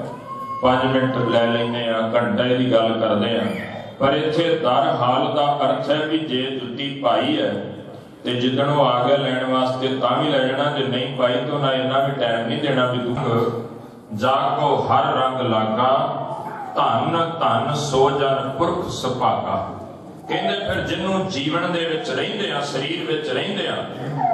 5 ਮਿੰਟ ਲੈ ਲੈਨੇ ਆ, ਘੰਟੇ ਦੀ ਗੱਲ ਕਰਦੇ ਆ। ਪਰ ਇੱਥੇ ਦਰ ਹਾਲ ਦਾ ਅਰਥ ਹੈ ਵੀ ਜੇ ਜੁੱਤੀ ਪਾਈ ਹੈ ਤੇ ਜਿੱਦਣ ਉਹ ਆ ਗਿਆ ਲੈਣ ਵਾਸਤੇ, ਤਾਂ ਵੀ ਲੈ ਜਾਣਾ, ਜੇ ਨਹੀਂ ਪਾਈ ਤਾਂ ਨਾ ਇੰਨਾ ਵੀ ਟਾਈਮ ਨਹੀਂ ਦੇਣਾ ਵੀ ਤੂੰ ਜਾਗੋ ਹਰ ਰੰਗ ਲਾਗਾ, ਧੰਨ ਧੰਨ ਸੋ ਜਨ ਪੁਰਖ ਸੁਭਾਗਾ। ਕਹਿੰਦੇ ਫਿਰ ਜਿਹਨੂੰ ਜੀਵਨ ਦੇ ਵਿੱਚ ਰਹਿੰਦੇ ਆ, ਸਰੀਰ ਵਿੱਚ ਰਹਿੰਦੇ ਆ,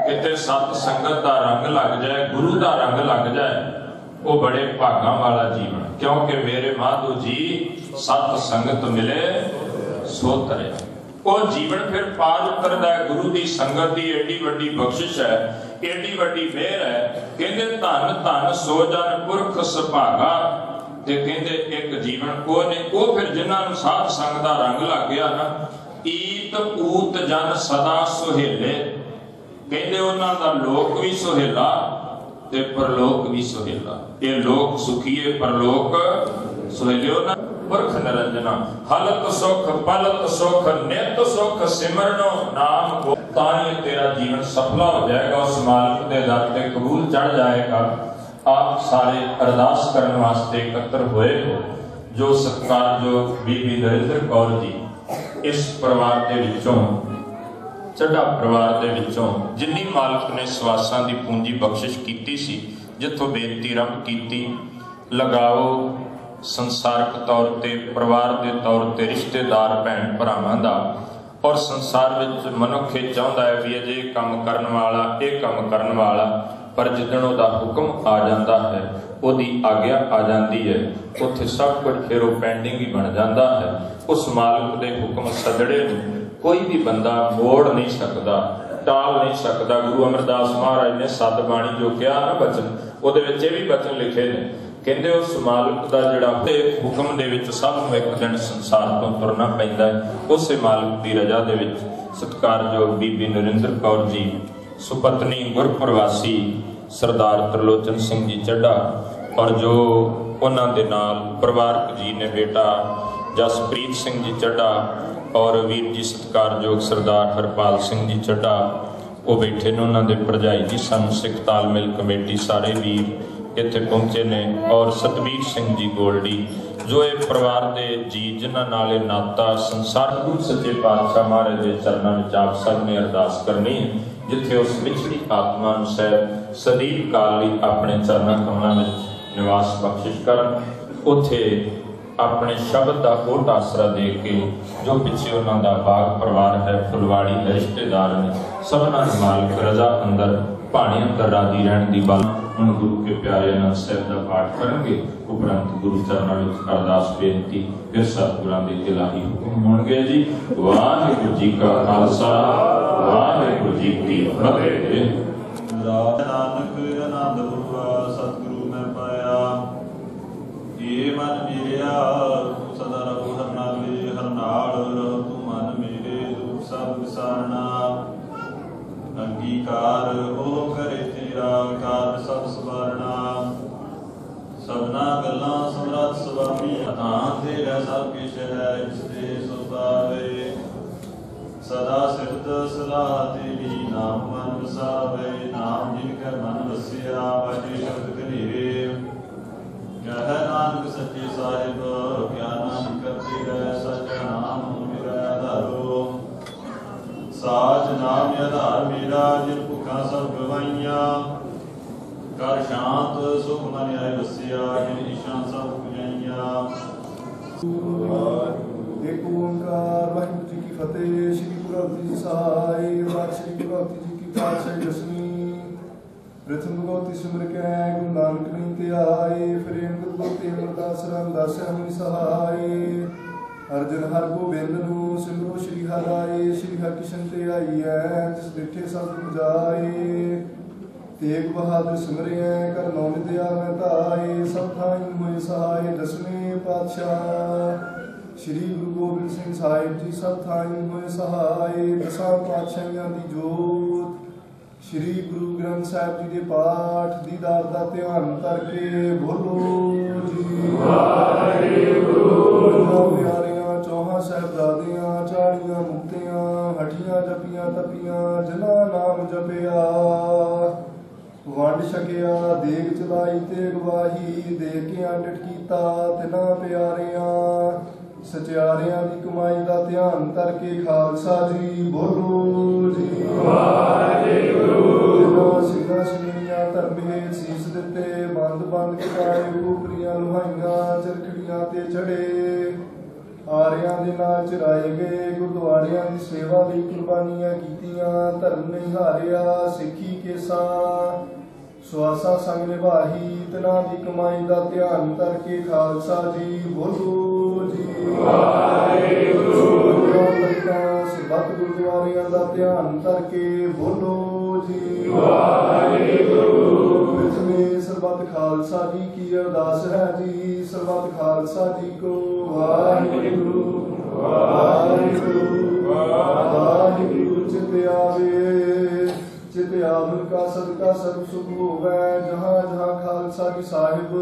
ਕਿਤੇ ਸਤ ਸੰਗਤ ਦਾ ਰੰਗ ਲੱਗ ਜਾਏ, ਗੁਰੂ ਦਾ ਰੰਗ ਲੱਗ ਜਾਏ ਉਹ ਬੜੇ ਭਾਗਾਂ ਵਾਲਾ ਜੀਵਨ। ਕਿਉਂਕਿ ਮੇਰੇ ਮਾਧੋ ਜੀ ਸਤ ਸੰਗਤ ਮਿਲੇ ਸੋ ਤਰਿਆ ਉਹ ਜੀਵਨ ਫਿਰ ਪਾਰ ਉਤਰਦਾ ਹੈ, ਗੁਰੂ ਦੀ ਸੰਗਤ ਦੀ ਏਡੀ ਵੱਡੀ ਬਖਸ਼ਿਸ਼ ਹੈ, ਏਡੀ ਵੱਡੀ ਮਿਹਰ ਹੈ। ਕਹਿੰਦੇ, ਧੰਨ ਧੰਨ, ਸੋ ਜਨ ਪੁਰਖ ਸੁਭਾਗਾ। ਤੇ ਕਹਿੰਦੇ, ਇੱਕ ਜੀਵਨ ਉਹ ਨੇ, ਉਹ ਫਿਰ ਜਿਨ੍ਹਾਂ ਨੂੰ ਸਾਧ ਸੰਗ ਦਾ ਰੰਗ ਲੱਗ ਗਿਆ ਨਾ, ਈਤ ਊਤ ਜਨ ਸਦਾ ਸੁਹੇਲੇ। ਕਹਿੰਦੇ, ਉਹਨਾਂ ਦਾ ਲੋਕ ਵੀ ਸੁਹੇਲਾ। ਤੇ ਪਰਲੋਕ ਵੀ ਸੁਹੇਲਾ। ਇਹ ਲੋਕ ਸੁਖੀਏ ਪਰਲੋਕ ਸੁਹੇਲੇ ਉਹਨਾਂ ਪੁਰਖ ਨਰੰਜਨਾ। ਹਲਤ ਸੁਖ ਪਲਤ ਸੁਖ, ਨਿਤ ਸੁਖ ਸਿਮਰਨੋ, ਨਾਮ ਕੋ ਤਾਂ ਤੇਰਾ ਜੀਵਨ ਸਫਲਾ ਹੋ ਜਾਏਗਾ, ਉਸ ਮਾਲਕ ਦੇ ਦਰ ਤੇ ਕਬੂਲ ਚੜ ਜਾਏਗਾ। ਆਪ ਸਾਰੇ ਅਰਦਾਸ ਕਰਨ ਵਾਸਤੇ ਇਕੱਤਰ ਹੋਏ ਹੋ, ਜੋ ਸਤਿਕਾਰਯੋਗ ਬੀਬੀ ਨਰਿੰਦਰ ਕੌਰ ਜੀ ਇਸ ਪਰਿਵਾਰ ਦੇ ਵਿੱਚੋਂ ਚੱਡਾ ਪਰਿਵਾਰ ਦੇ ਵਿੱਚੋਂ ਜਿੰਨੀ ਮਾਲਕ ਨੇ ਸਵਾਸਾਂ ਦੀ ਪੂੰਜੀ ਬਖਸ਼ਿਸ਼ ਕੀਤੀ ਸੀ, ਜਿੱਥੋਂ ਬੇਨਤੀ ਆਰੰਭ ਕੀਤੀ, ਲਗਾਓ ਸੰਸਾਰਕ ਤੌਰ ਤੇ, ਪਰਿਵਾਰ ਦੇ ਤੌਰ ਤੇ ਰਿਸ਼ਤੇਦਾਰ, ਭੈਣ ਭਰਾਵਾਂ ਦਾ। ਔਰ ਸੰਸਾਰ ਵਿੱਚ ਮਨੁੱਖ ਇਹ ਚਾਹੁੰਦਾ ਹੈ ਵੀ ਅਜੇ ਕੰਮ ਕਰਨ ਵਾਲਾ, ਇਹ ਕੰਮ ਕਰਨ ਵਾਲਾ, ਪਰ ਜਿੱਦਣ ਉਹਦਾ ਹੁਕਮ ਆ ਜਾਂਦਾ ਹੈ, ਉਹਦੀ ਆਗਿਆ ਆ ਜਾਂਦੀ ਹੈ, ਉੱਥੇ ਸਭ ਕੁਝ ਫਿਰ ਉਹ ਪੈਂਡਿੰਗ ਹੀ ਬਣ ਜਾਂਦਾ ਹੈ। ਉਸ ਮਾਲਕ ਦੇ ਹੁਕਮ ਸਦੜੇ ਨੂੰ ਕੋਈ ਵੀ ਬੰਦਾ ਮੋੜ ਨਹੀਂ ਸਕਦਾ, ਟਾਲ ਨਹੀਂ ਸਕਦਾ। ਗੁਰੂ ਅਮਰਦਾਸ ਮਹਾਰਾਜ ਨੇ ਸੱਤ ਬਾਣੀ ਜੋ ਕਿਹਾ ਨਾ ਬਚਨ, ਉਹਦੇ ਵਿੱਚ ਇਹ ਵੀ ਬਚਨ ਲਿਖੇ ਨੇ। ਕਹਿੰਦੇ ਉਸ ਮਾਲਕ ਦਾ ਜਿਹੜਾ ਤੇ ਹੁਕਮ ਦੇ ਵਿੱਚ ਸਭ ਨੂੰ ਇੱਕ ਦਿਨ ਸੰਸਾਰ ਤੋਂ ਤੁਰਨਾ ਪੈਂਦਾ ਹੈ, ਉਸੇ ਮਾਲਕ ਦੀ ਰਜ਼ਾ ਦੇ ਵਿੱਚ ਸਤਿਕਾਰਯੋਗ ਬੀਬੀ ਨਰਿੰਦਰ ਕੌਰ ਜੀ, ਸੁਪਤਨੀ ਗੁਰਪ੍ਰਵਾਸੀ ਸਰਦਾਰ ਤਰਲੋਚਨ ਸਿੰਘ ਜੀ ਚੱਡਾ ਔਰ ਜੋ ਉਹਨਾਂ ਦੇ ਨਾਲ ਪਰਿਵਾਰਕ ਜੀ ਨੇ ਬੇਟਾ ਜਸਪ੍ਰੀਤ ਸਿੰਘ ਜੀ ਚੱਡਾ ਔਰ ਵੀਰ ਜੀ ਸਤਿਕਾਰਯੋਗ ਸਰਦਾਰ ਹਰਪਾਲ ਸਿੰਘ ਜੀ ਚੱਡਾ ਉਹ ਬੈਠੇ ਨੇ ਉਹਨਾਂ ਦੇ ਭਰਜਾਈ ਜੀ, ਸਾਨੂੰ ਸਿੱਖ ਤਾਲਮੇਲ ਕਮੇਟੀ, ਸਾਰੇ ਵੀਰ ਇੱਥੇ ਪਹੁੰਚੇ ਨੇ ਔਰ ਸਤਵੀਰ ਸਿੰਘ ਜੀ ਗੋਲਡੀ, ਜੋ ਇਹ ਪਰਿਵਾਰ ਦੇ ਜੀ, ਜਿਨ੍ਹਾਂ ਨਾਲ ਇਹ ਨਾਤਾ ਸੰਸਾਰ ਗੁਰੂ ਸੱਚੇ ਪਾਤਸ਼ਾਹ ਮਹਾਰਾਜ ਦੇ ਚਰਨਾਂ ਵਿੱਚ ਆਪ ਸਭ ਨੇ ਅਰਦਾਸ ਕਰਨੀ ਹੈ, ਜਿੱਥੇ ਉਸ ਵਿਛੜੀ ਆਤਮਾ ਨੂੰ ਸਹਿਬ ਸਦੀਵ ਕਾਲ ਲਈ ਆਪਣੇ ਚਰਨਾਂ ਕਮਲਾਂ ਵਿੱਚ ਨਿਵਾਸ ਬਖਸ਼ਿਸ਼ ਕਰਨ, ਉਥੇ ਆਪਣੇ ਸ਼ਬਦ ਦਾ ਹੋਟ ਆਸਰਾ ਦੇ ਕੇ, ਜੋ ਪਿੱਛੇ ਉਹਨਾਂ ਦਾ ਬਾਗ ਪਰਿਵਾਰ ਹੈ, ਫੁਲਵਾੜੀ ਹੈ, ਰਿਸ਼ਤੇਦਾਰ ਨੇ, ਸਭਨਾਂ ਦੇ ਮਾਲਕ ਰਜ਼ਾ ਅੰਦਰ, ਭਾਣੇ ਅੰਦਰ ਰਾਜੀ ਰਹਿਣ ਦੀ ਬਲ ਹੁਣ ਗੁਰੂ ਕੇ ਪਿਆਰੇ ਅਨੰਦ ਸਾਹਿਬ ਦਾ ਪਾਠ ਕਰਨਗੇ, ਉਪਰੰਤ ਗੁਰੂ ਚਰਨਾਂ ਵਿੱਚ ਅਰਦਾਸ ਬੇਨਤੀ, ਫਿਰ ਸਤਿਗੁਰਾਂ ਦੇ ਇਲਾਹੀ ਹੁਕਮ ਹੋਣਗੇ ਜੀ। ਵਾਹਿਗੁਰੂ ਜੀ ਕਾ ਖਾਲਸਾ, ਵਾਹਿਗੁਰੂ ਜੀ ਕੀ ਫਤਿਹ। ਨਾਨਕ ਆਨੰਦ ਏ ਮਨ ਮੇਰਿਆ ਸਦਾ ਰਹੋ ਹਰ ਨਾਲੇ ਹਰ ਤੂੰ ਮਨ ਮੇਰੇ, ਦੁੱਖ ਸਭ ਵਿਸਾਰਨਾ। ਅੰਗੀਕਾਰ ਹੋ ਕਰੇ ਤੇਰਾ ਕਾਰ ਸਭ ਸਵਾਰਨਾ। ਸਭਨਾ ਗੱਲਾਂ ਸਮਰੱਥ ਸੁਆਮੀ ਤਾਂ ਤੇਰਾ ਸਭ ਕਿਛ ਹੈ, ਜਿਸ ਦੇ ਸੁਭਾਵੇ ਸਦਾ ਸਿਫਤ ਸਲਾਹ ਤੇਰੀ ਨਾਮ ਮਨ ਵਸਾਵੇ, ਨਾਮ ਜਿਨ ਕੈ ਮਨ ਵਸਿਆ ਵਾਜੇ ਸ਼ਬਦ ਸੱਚੇ ਸਾਹਿਬ ਕਿਆ ਕਰਤੇ ਰਹਿ ਸਚ ਨਾਮ ਮੇਰਾ ਆਧਾਰੋ ਸਾਜ ਨਾਮ ਆਧਾਰ ਮੇਰਾ ਜਿਨ ਭੁਖਾਂ ਸਭ ਗਵਾਈਆਂ ਕਰ ਸ਼ਾਂਤ ਸੁਖ ਮਨ ਆਏ ਵਸਿਆ ਜਿਨ ਇਸ਼ਾਂ ਸਭ ਪੁਜਾਈਆਂ ਇੱਕ ਓੰਕਾਰ ਵਾਹਿਗੁਰੂ ਜੀ ਕੀ ਫਤਿਹ ਸ੍ਰੀ ਗੁਰੂ ਗ੍ਰੰਥ ਜੀ ਸ੍ਰੀ ਗੁਰੂ ਗ੍ਰੰਥ ਜੀ ਕੀ ਪਾਤਸ਼ਾਹੀ ਦਸਵੀਂ ਪ੍ਰਥਮ ਭਗਵਤੀ ਸਿਮਰ ਕੈ, ਗੁਰੂ ਨਾਨਕ ਨਹੀਂ ਤੇ ਆਏ, ਫਿਰ ਅੰਗਦ ਗੋਤੇ ਅਮਰਦਾਸ ਰਾਮਦਾਸ ਹਮਿ ਸਹਾਈ। ਅਰਜਨ ਹਰ ਗੋਬਿੰਦ ਨੂੰ, ਸਿਮਰੋ ਸ੍ਰੀ ਹਰਿ ਸ੍ਰੀ ਹਰਿਕ੍ਰਿਸ਼ਨ ਤੇ ਆਈ ਹੈ ਜਿਸ ਡਿਠੇ ਸਭ ਪੁਜਾਏ ਤੇਗ ਬਹਾਦਰ ਸਿਮਰਿਐ, ਕਰ ਨੌ ਵਿਦਿਆ ਮੈਂ ਧਾਏ, ਸਭ ਥਾਈ ਹੋਏ ਸਹਾਈ ਦਸਵੇਂ ਪਾਤਸ਼ਾਹ। ਸ੍ਰੀ ਗੁਰੂ ਗੋਬਿੰਦ ਸਿੰਘ ਸਾਹਿਬ ਜੀ, ਸਭ ਥਾਈ ਹੋਏ ਸਹਾਈ ਦਸਾਂ ਪਾਤਸ਼ਾਹਾਂ ਦੀ ਜੋਤ। ਸ੍ਰੀ ਗੁਰੂ ਗ੍ਰੰਥ ਸਾਹਿਬ ਜੀ ਦੇ ਪਾਠ ਦੀਦਾਰ ਦਾ ਧਿਆਨ ਕਰਕੇ ਬੋਲੋ ਜੀ। ਵਾਹਿਗੁਰੂ ਪਿਆਰਿਆਂ, ਚੌਹਾਂ ਸਾਹਿਬਜ਼ਾਦਿਆਂ, ਚਾਲੀਆਂ ਮੁਕਤਿਆਂ, ਹਠੀਆਂ ਜਪੀਆਂ ਤਪੀਆਂ, ਜਿਨ੍ਹਾਂ ਨਾਮ ਜਪਿਆ। ਵੰਡ ਛਕਿਆ, ਦੇਗ ਚਲਾਈ ਤੇ ਗਵਾਹੀ ਦੇ ਕੇ ਅੰਡਟ ਕੀਤਾ ਤਿਨਾ ਪਿਆਰਿਆਂ। ਸਚਿਆਰਿਆਂ ਦੀ ਕਮਾਈ ਦਾ ਧਿਆਨ ਕਰਕੇ ਖਾਲਸਾ ਜੀ ਬੋਲੋ ਜੀ। ਵਾਹਿਗੁਰੂ ਸਿੱਖਾਂ ਸੁਣੀਆਂ ਧਰਮੇ ਸੀਸ ਦਿੱਤੇ, ਬੰਦ ਬੰਦ ਕਟਾਏ ਉਪਰੀਆਂ ਲੁਹਾਈਆਂ, ਚਰਖੜੀਆਂ ਤੇ ਚੜੇ। ਆਰਿਆਂ ਦੇ ਨਾਲ ਚਰਾਏ ਗਏ, ਗੁਰਦੁਆਰਿਆਂ ਦੀ ਸੇਵਾ ਲਈ ਕੁਰਬਾਨੀਆਂ ਕੀਤੀਆਂ, ਧਰਮ ਨਹੀਂ ਹਾਰਿਆ ਸਿੱਖੀ ਕੇਸਾ। ਸਵਾਸਾ ਸੰਗ ਨਿਭਾਹੀ, ਤਨਾ ਦੀ ਕਮਾਈ ਦਾ ਧਿਆਨ ਕਰਕੇ ਖਾਲਸਾ ਜੀ। ਬੋਲੋ ਜੀ ਵਾਹਿਗੁਰੂ ਸਬਤ ਗੁਰਦੁਆਰਿਆਂ ਦਾ ਧਿਆਨ ਕਰਕੇ ਬੋਲੋ ਜੀ। ਵਾਹਿਗੁਰੂ ਵਿਸਮੇ ਸਰਬਤ ਖਾਲਸਾ ਜੀ ਕੀ ਅਰਦਾਸ ਹੈ ਜੀ। ਸਰਬੱਤ ਖਾਲਸਾ ਜੀ ਕੋ ਵਾਹਿਗੁਰੂ। ਵਾਹਿਗੁਰੂ। ਵਾਹਿਗੁਰੂ। ਚਿਤ ਆਵੇ। ਚਿਤ ਆਵਨ ਕਾ ਸਦਕਾ ਸਰਬ ਸੁਖ ਹੋਵੇ, ਜਹਾਂ ਜਹਾਂ ਖਾਲਸਾ ਜੀ ਸਾਹਿਬ,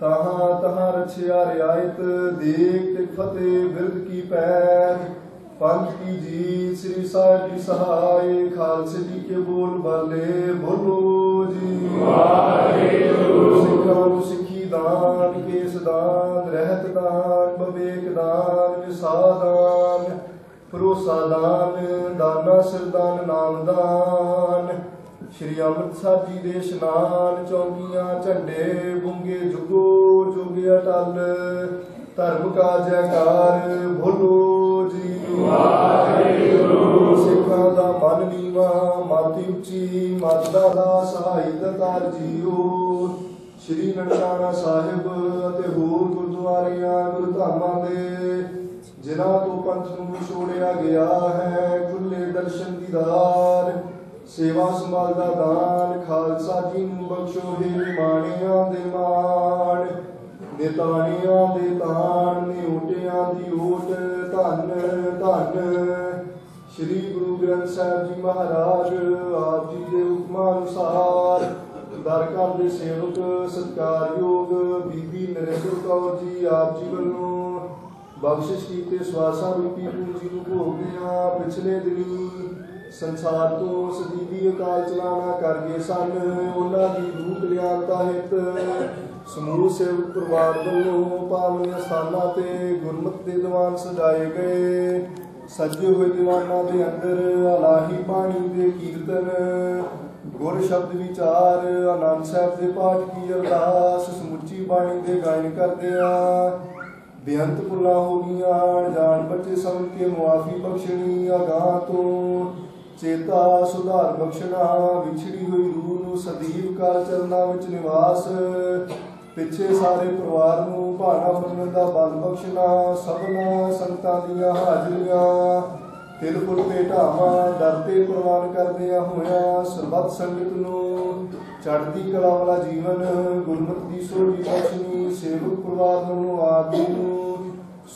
ਤਹਾਂ ਤਹਾਂ ਰਛਿਆ ਰਿਆਇਤ, ਦੇਖ ਤੇ ਫਤਿਹ ਬਿਰਦ ਕੀ ਪੈਰ, ਪੰਥ ਕੀ ਜੀ ਸ੍ਰੀ ਸਾਹਿਬ ਜੀ ਸਹਾਈ ਖਾਲਸੇ ਜੀ ਕੇ ਬੋਲ ਬਾਲੇ, ਬੋਲੋ ਜੀ। ਵਾਹਿਗੁਰੂ। ਸਿੱਖਾਂ ਨੂੰ ਸਿੱਖੀ ਦਾਨ, ਕੇਸ ਦਾਨ, ਰਹਿਤ ਦਾਨ, ਬਵੇਕ ਦਾਨ ਵਿਸਾਦਾਨ ਭਰੋਸਾ ਦਾਨ ਦਾਨਾ ਸਰਦਾਨ ਨਾਮ ਦਾਨ। ਸ਼੍ਰੀ ਅੰਮ੍ਰਿਤਸਰ ਜੀ ਦੇ ਇਸ਼ਨਾਨ ਚੌਂਕੀਆਂ ਝੰਡੇ ਬੁੰਗੇ ਜੁਗੋ ਜੁਗ ਅਟਲ। ਧਰਮ ਕਾ ਜੈਕਾਰ ਬੋਲੋ ਜੀ। ਵਾਹਿਗੁਰੂ। ਸਿੱਖਾਂ ਦਾ ਮਨ ਨੀਵਾ ਮਾਤੀ ਉੱਚੀ ਮਤ ਦਾ ਦਤਾਰ ਜੀਓ। ਸ਼੍ਰੀ ਨਨਕਾਣਾ ਸਾਹਿਬ ਅਤੇ ਹੋਰ ਗੁਰਦੁਆਰਿਆਂ ਗੁਰਧਾਮਾਂ ਦੇ ਜਿਨ੍ਹਾਂ ਤੋਂ ਪੰਥ ਨੂੰ ਛੋੜਿਆ ਗਿਆ ਹੈ, ਖੁੱਲੇ ਦਰਸ਼ਨ ਦੀਦਾਰ ਸੇਵਾ ਸੰਭਾਲ ਦਾ ਦਾਨ, ਖਾਲਸਾ ਜੀ ਨੂੰ ਬਖਸ਼ੋ ਦੇ ਮਾਣਿਆਂ ਦੇ ਮਾਣ, ਨਿਤਾਣਿਆਂ ਦੇ ਤਾਣ, ਨਿਉਟਿਆਂ ਦੀ ਓਟ, ਧੰਨ ਧੰਨ। ਸ੍ਰੀ ਗੁਰੂ ਗ੍ਰੰਥ ਸਾਹਿਬ ਜੀ ਮਹਾਰਾਜ, ਆਪ ਜੀ ਦੇ ਹੁਕਮਾਂ ਅਨੁਸਾਰ ਦਰ ਦੇ ਸੇਵਕ, ਸਤਿਕਾਰਯੋਗ ਬੀਬੀ ਨਰਿੰਦਰ ਕੌਰ ਜੀ, ਆਪ ਜੀ ਵੱਲੋਂ ਬਖਸ਼ਿਸ਼ ਕੀਤੇ ਸਵਾਸਾਂ ਰੂਪੀ ਪੂੰਜੀ ਨੂੰ ਭੋਗਦਿਆਂ ਪਿਛਲੇ ਦਿਨੀ ਸੰਸਾਰ ਤੋਂ ਸਦੀਵੀ ਅਕਾਲ ਚਲਾਣਾ ਕਰ ਗਏ ਸਨ। ਉਹਨਾਂ ਦੀ ਰੂਹ ਕਲਿਆਣਤਾ ਹਿਤ ਸਮੂਹ ਸੇਵਕ ਪਰਿਵਾਰ ਵੱਲੋਂ ਪਾਵਨ ਸਥਾਨਾਂ ਤੇ ਗੁਰਮਤਿ ਦੇ ਦੀਵਾਨ ਸਜਾਏ ਗਏ। ਸੱਜੇ ਹੋਏ ਦੀਵਾਨਾਂ ਦੇ ਅੰਦਰ ਅਲਾਹੀ ਬਾਣੀ ਦੇ ਕੀਰਤਨ, ਗੁਰ ਸ਼ਬਦ ਵਿਚਾਰ, ਆਨੰਦ ਸਾਹਿਬ ਦੇ ਪਾਠ ਕੀ ਅਰਦਾਸ, ਸਮੁੱਚੀ ਬਾਣੀ ਦੇ ਗਾਇਨ ਕਰਦੇ ਆ। ਬੇਅੰਤ ਭੁੱਲਾਂ ਹੋ ਗਈਆਂ, ਜਾਣ ਬੱਚੇ ਸਮਝ ਕੇ ਮੁਆਫੀ ਬਖਸ਼ਣੀ ਅਗਾਹ ਤੋਂ। ਚੇਤਾ ਸੁਧਾਰ ਬਖਸ਼ਣਾ, ਵਿਛੜੀ ਹੋਈ ਰੂਹ ਨੂੰ ਸਦੀਵ ਕਾਲ ਚਰਨਾਂ ਵਿੱਚ ਨਿਵਾਸ। ਪਿੱਛੇ ਸਾਰੇ ਪਰਿਵਾਰ ਨੂੰ ਭਾਣਾ ਮੰਨਣ ਦਾ ਬਲ ਬਖਸ਼ਣਾ, ਸਭਨਾ ਸੰਤਾਂ ਦੀਆਂ ਹਾਜ਼ਰੀਆਂ। ਤਿਲ ਢਾਵਾਂ ਭੇਟਾਵਾਂ ਡਰਤੇ ਪ੍ਰਵਾਨ ਕਰਦਿਆਂ ਹੋਇਆ ਸਰਬੱਤ ਸੰਗਤ ਨੂੰ ਚੜ੍ਹਦੀ ਕਲਾ ਵਾਲਾ ਜੀਵਨ, ਗੁਰਮਤਿ ਦੀ ਸੋਢੀ ਬਖਸ਼ਣੀ ਸੇਵਕ ਪਰਿਵਾਰ ਨੂੰ ਆਪ ਨੂੰ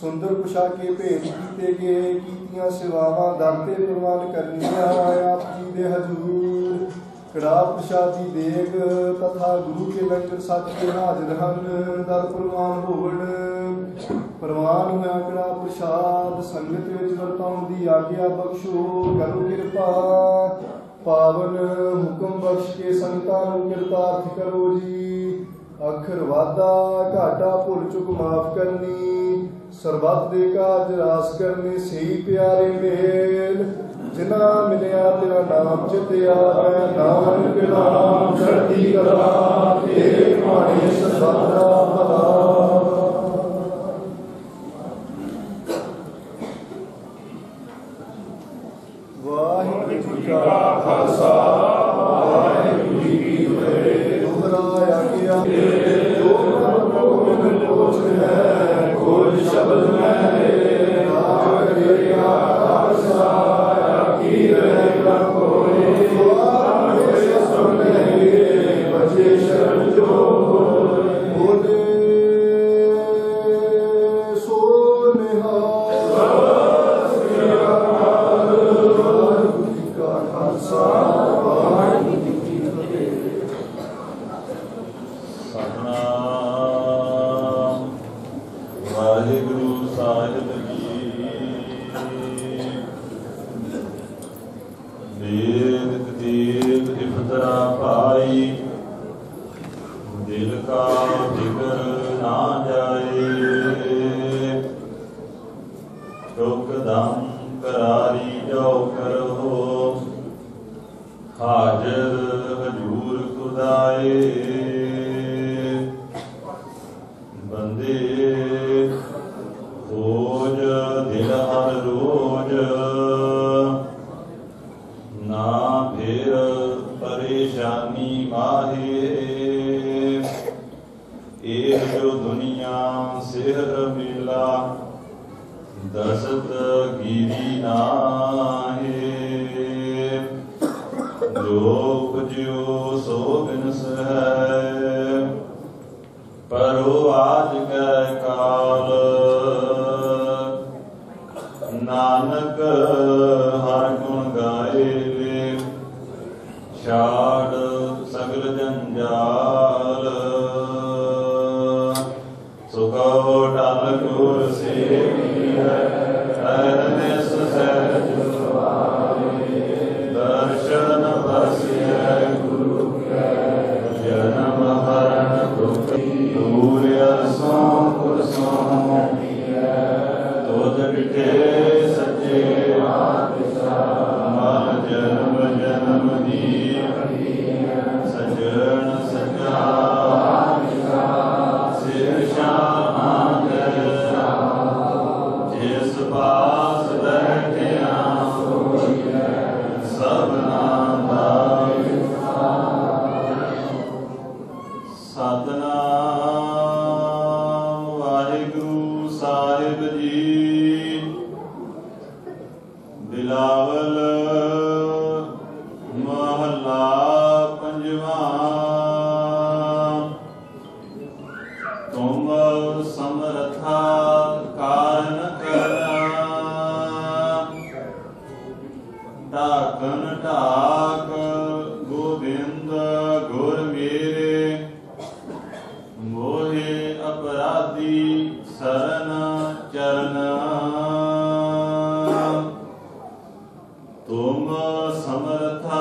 ਸੁੰਦਰ ਪੁਸ਼ਾਕੇ ਭੇਟ ਕੀਤੇ ਗਏ, ਕੀਤੀਆਂ ਸੇਵਾਵਾਂ ਦਰ ਤੇ ਪ੍ਰਵਾਨ ਕਰਨੀਆਂ ਆਪ ਜੀ ਦੇ ਹਜ਼ੂਰ। ਕੜਾ ਪ੍ਰਸ਼ਾਦੀ ਦੇਗ, ਤਥਾ ਗੁਰੂ ਕੇ ਲੰਗਰ ਸੱਚ ਹਾਜ਼ਰ ਹਨ, ਦਰ ਪ੍ਰਵਾਨ ਹੋਵਣ। ਪ੍ਰਵਾਨ ਹੋਇਆ ਕੜਾ ਪ੍ਰਸ਼ਾਦ, ਸੰਗਤ ਵਿੱਚ ਵਰਤਾਉਣ ਦੀ ਆਗਿਆ ਬਖਸ਼ੋ ਕਰੋ ਕਿਰਪਾ। ਪਾਵਨ ਹੁਕਮ ਬਖਸ਼ ਕੇ ਸੰਤਾਂ ਨੂੰ ਕਿਰਤਾਰਥ ਕਰੋ ਜੀ। ਅਖਰ ਵਾਦਾ ਘਾਟਾ ਭੁੱਲ ਚੁੱਕ ਮਾਫ ਕਰਨੀ। ਸਰਬੱਤ ਦੇ ਕਾਜ ਰਾਸ ਕਰਨੀ, ਸਹੀ ਪਿਆਰੇ ਮੇਲ। ਜਿਨਾ ਮਿਲਿਆ ਤੇਰਾ ਨਾਮ ਚਿਤਿਆ ਹੈ ਨਾਨਕ ਨਾਮ ਚੜ੍ਹਦੀ ਕਲਾ ਤੇਰੇ ਭਾਣੇ ਸਰਬੱਤ ਦਾ ਭਲਾ। ਤੁਮ ਸਮਰਥਾ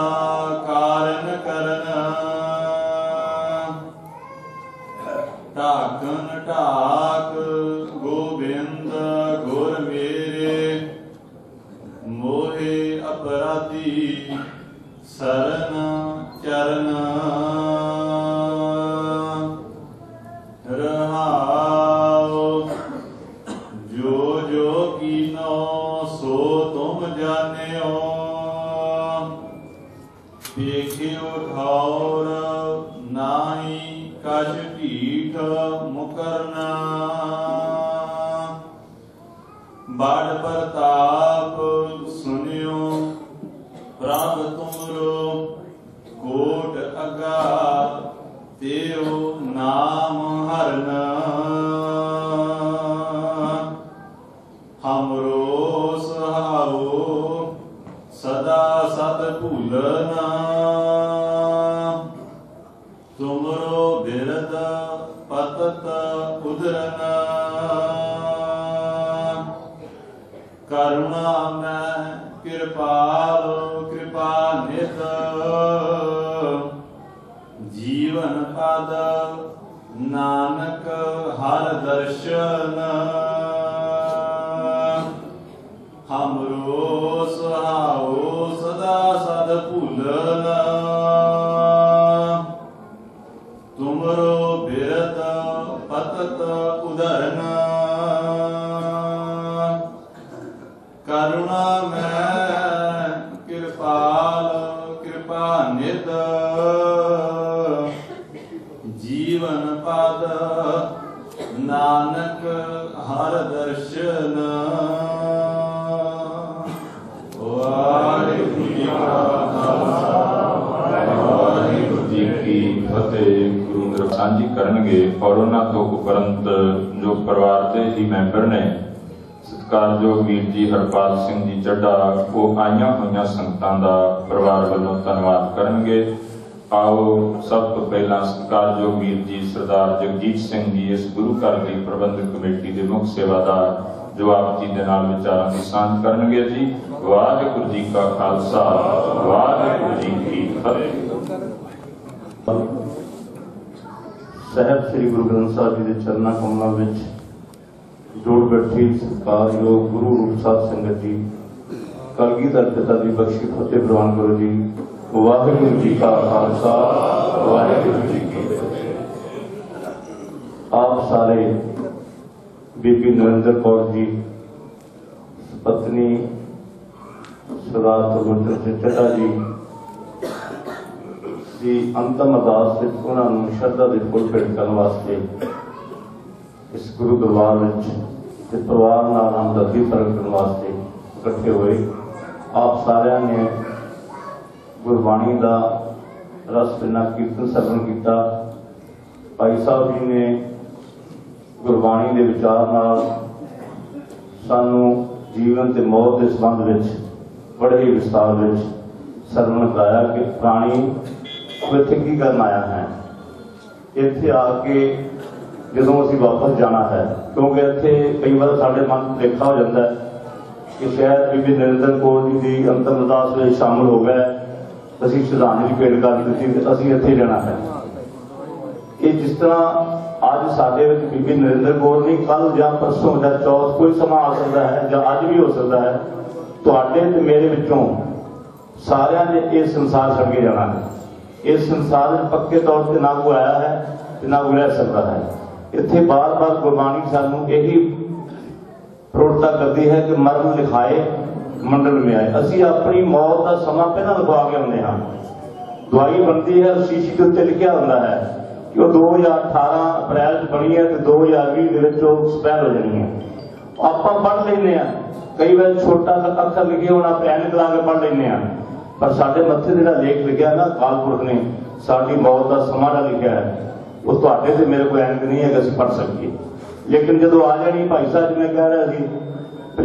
ਮੈਂਬਰ ਨੇ ਸਤਿਕਾਰਯੋਗ ਵੀਰ ਜੀ ਹਰਪਾਲ ਸਿੰਘ ਜੀ ਚੱਡਾ ਉਹ ਆਈਆਂ ਹੋਈਆਂ ਸੰਗਤਾਂ ਦਾ ਪਰਿਵਾਰ ਵੱਲੋਂ ਧੰਨਵਾਦ ਕਰਨਗੇ। ਆਓ, ਸਭ ਤੋਂ ਪਹਿਲਾਂ ਸਤਿਕਾਰਯੋਗ ਵੀਰ ਜੀ ਸਰਦਾਰ ਜਗਜੀਤ ਸਿੰਘ ਜੀ ਇਸ ਗੁਰੂ ਘਰ ਦੀ ਪ੍ਰਬੰਧਕ ਕਮੇਟੀ ਦੇ ਮੁੱਖ ਸੇਵਾਦਾਰ ਜਵਾਬ ਜੀ ਦੇ ਨਾਲ ਵਿਚਾਰਾਂ ਦੀ ਸਾਂਝ ਕਰਨਗੇ ਜੀ। ਵਾਹਿਗੁਰੂ ਜੀ ਕਾ ਖਾਲਸਾ, ਵਾਹਿਗੁਰੂ ਜੀ ਕੀ ਫਤਿਹ। ਸਾਹਿਬ ਸ੍ਰੀ ਗੁਰੂ ਗ੍ਰੰਥ ਸਾਹਿਬ ਜੀ ਦੇ ਚਰਨਾਂ ਕਮਲਾਂ ਵਿੱਚ ਸਤਿਕਾਰਯੋਗ ਗੁਰੂ ਰੂਪ ਸਾਧ ਸੰਗਤ ਜੀ ਕਲਗੀਧਰ ਪਿਤਾ ਦੀ ਬਖਸ਼ੀ ਫਤਿਹ ਪ੍ਰਵਾਨ ਕਰੋ ਜੀ। ਵਾਹਿਗੁਰੂ ਜੀ ਕਾ ਖਾਲਸਾ, ਵਾਹਿਗੁਰੂ ਜੀ ਕੀ ਫਤਿਹ। ਆਪ ਸਾਰੇ ਬੀਬੀ ਨਰਿੰਦਰ ਕੌਰ ਜੀ, ਪਤਨੀ ਸਰਦਾਰ ਤਗੋਚਰ ਸਿੰਘ ਜੀ, ਦੀ ਅੰਤਮ ਅਰਦਾਸ ਵਿੱਚ ਉਹਨਾਂ ਨੂੰ ਸ਼ਰਧਾ ਦੇ ਫੁੱਲ ਭੇਟ ਕਰਨ ਵਾਸਤੇ ਇਸ ਗੁਰੂ ਦਰਬਾਰ ਵਿੱਚ ਤੇ ਪਰਿਵਾਰ ਨਾਲ ਹਮਦਰਦੀ ਪ੍ਰਗਟ ਕਰਨ ਵਾਸਤੇ ਇਕੱਠੇ ਹੋਏ। ਆਪ ਸਾਰਿਆਂ ਨੇ ਗੁਰਬਾਣੀ ਦਾ ਰਸ ਬਿਨਾ ਕੀਰਤਨ ਸਰਵਣ ਕੀਤਾ। ਭਾਈ ਸਾਹਿਬ ਜੀ ਨੇ ਗੁਰਬਾਣੀ ਦੇ ਵਿਚਾਰ ਨਾਲ ਸਾਨੂੰ ਜੀਵਨ ਤੇ ਮੌਤ ਦੇ ਸੰਬੰਧ ਵਿੱਚ ਬੜੇ ਹੀ ਵਿਸਤਾਰ ਵਿੱਚ ਸਰਵਣ ਕਰਾਇਆ ਕਿ ਪ੍ਰਾਣੀ ਇੱਥੇ ਕੀ ਕਰਨ ਆਇਆ ਹੈ। ਇੱਥੇ ਆ ਕੇ ਜਦੋਂ ਅਸੀਂ ਵਾਪਸ ਜਾਣਾ ਹੈ, ਕਿਉਂਕਿ ਇੱਥੇ ਕਈ ਵਾਰ ਸਾਡੇ ਮਨ ਦੇਖਾ ਹੋ ਜਾਂਦਾ ਹੈ ਕਿ ਸ਼ਾਇਦ ਬੀਬੀ ਨਰਿੰਦਰ ਕੌਰ ਜੀ ਦੀ ਅੰਤਮ ਅਰਦਾਸ ਵਿੱਚ ਸ਼ਾਮਲ ਹੋ ਗਏ, ਅਸੀਂ ਸ਼ਰਧਾਂਜਲੀ ਭੇਟ ਕਰ ਦਿੱਤੀ ਤੇ ਅਸੀਂ ਇੱਥੇ ਹੀ ਰਹਿਣਾ ਹੈ। ਇਹ ਜਿਸ ਤਰ੍ਹਾਂ ਅੱਜ ਸਾਡੇ ਵਿੱਚ ਬੀਬੀ ਨਰਿੰਦਰ ਕੌਰ ਨਹੀਂ ਕੱਲ ਜਾਂ ਪਰਸੋਂ ਜਾਂ ਚੌਥ ਕੋਈ ਸਮਾਂ ਆ ਸਕਦਾ ਹੈ ਜਾਂ ਅੱਜ ਵੀ ਹੋ ਸਕਦਾ ਹੈ, ਤੁਹਾਡੇ ਤੇ ਮੇਰੇ ਵਿੱਚੋਂ ਸਾਰਿਆਂ ਨੇ ਇਹ ਸੰਸਾਰ ਛੱਡ ਕੇ ਜਾਣਾ ਹੈ। ਇਸ ਸੰਸਾਰ ਵਿੱਚ ਪੱਕੇ ਤੌਰ ਤੇ ਨਾ ਕੋਈ ਆਇਆ ਹੈ ਤੇ ਨਾ ਕੋਈ ਰਹਿ ਸਕਦਾ ਹੈ। ਇੱਥੇ ਬਾਰ-ਬਾਰ ਗੁਰਬਾਣੀ ਸਾਨੂੰ ਇਹੀ ਪ੍ਰੋਟਾ ਕਰਦੀ ਹੈ ਕਿ ਮਰਨ ਲਿਖਾਏ, ਮੰਡਲ ਮੇ ਆਏ ਅਸੀਂ ਆਪਣੀ ਮੌਤ ਦਾ ਸਮਾਂ ਪਹਿਲਾਂ ਲਿਖਵਾ ਕੇ ਆਉਂਦੇ ਹਾਂ। ਦਵਾਈ ਬਣਦੀ ਹੈ, ਸ਼ੀਸ਼ੀ ਦੇ ਉੱਤੇ ਲਿਖਿਆ ਹੁੰਦਾ ਹੈ ਕਿ ਉਹ 2018 ਅਪ੍ਰੈਲ 'ਚ ਬਣੀ ਹੈ ਤੇ 2020 ਦੇ ਵਿੱਚ ਉਹ ਐਕਸਪਾਇਰ ਹੋ ਜਾਣੀ ਹੈ। ਆਪਾਂ ਪੜ੍ਹ ਲੈਂਦੇ ਆ ਕਈ ਵਾਰ ਛੋਟਾ ਜਿਹਾ ਅੱਖਰ ਲਿਖਿਆ ਹੋਣਾ ਪੈਨ ਲਾ ਕੇ ਪੜ੍ਹ ਲੈਂਦੇ ਆ ਪਰ ਸਾਡੇ ਮੱਥੇ ਜਿਹੜਾ ਲੇਖ ਲਿਖਿਆ ਨਾ, ਅਕਾਲ ਪੁਰਖ ਨੇ ਸਾਡੀ ਮੌਤ ਦਾ ਸਮਾਂ ਦਾ ਲਿਖਿਆ ਹੈ ਉਹ ਤੁਹਾਡੇ ਤੇ ਮੇਰੇ ਕੋਲ ਐਨਕ ਨਹੀਂ ਹੈ ਕਿ ਅਸੀਂ ਪੜ੍ਹ ਸਕੀਏ। ਲੇਕਿਨ ਜਦੋਂ ਆ ਜਾਣੀ ਭਾਈ ਸਾਹਿਬ ਜਿਵੇਂ ਕਹਿ ਰਿਹਾ ਸੀ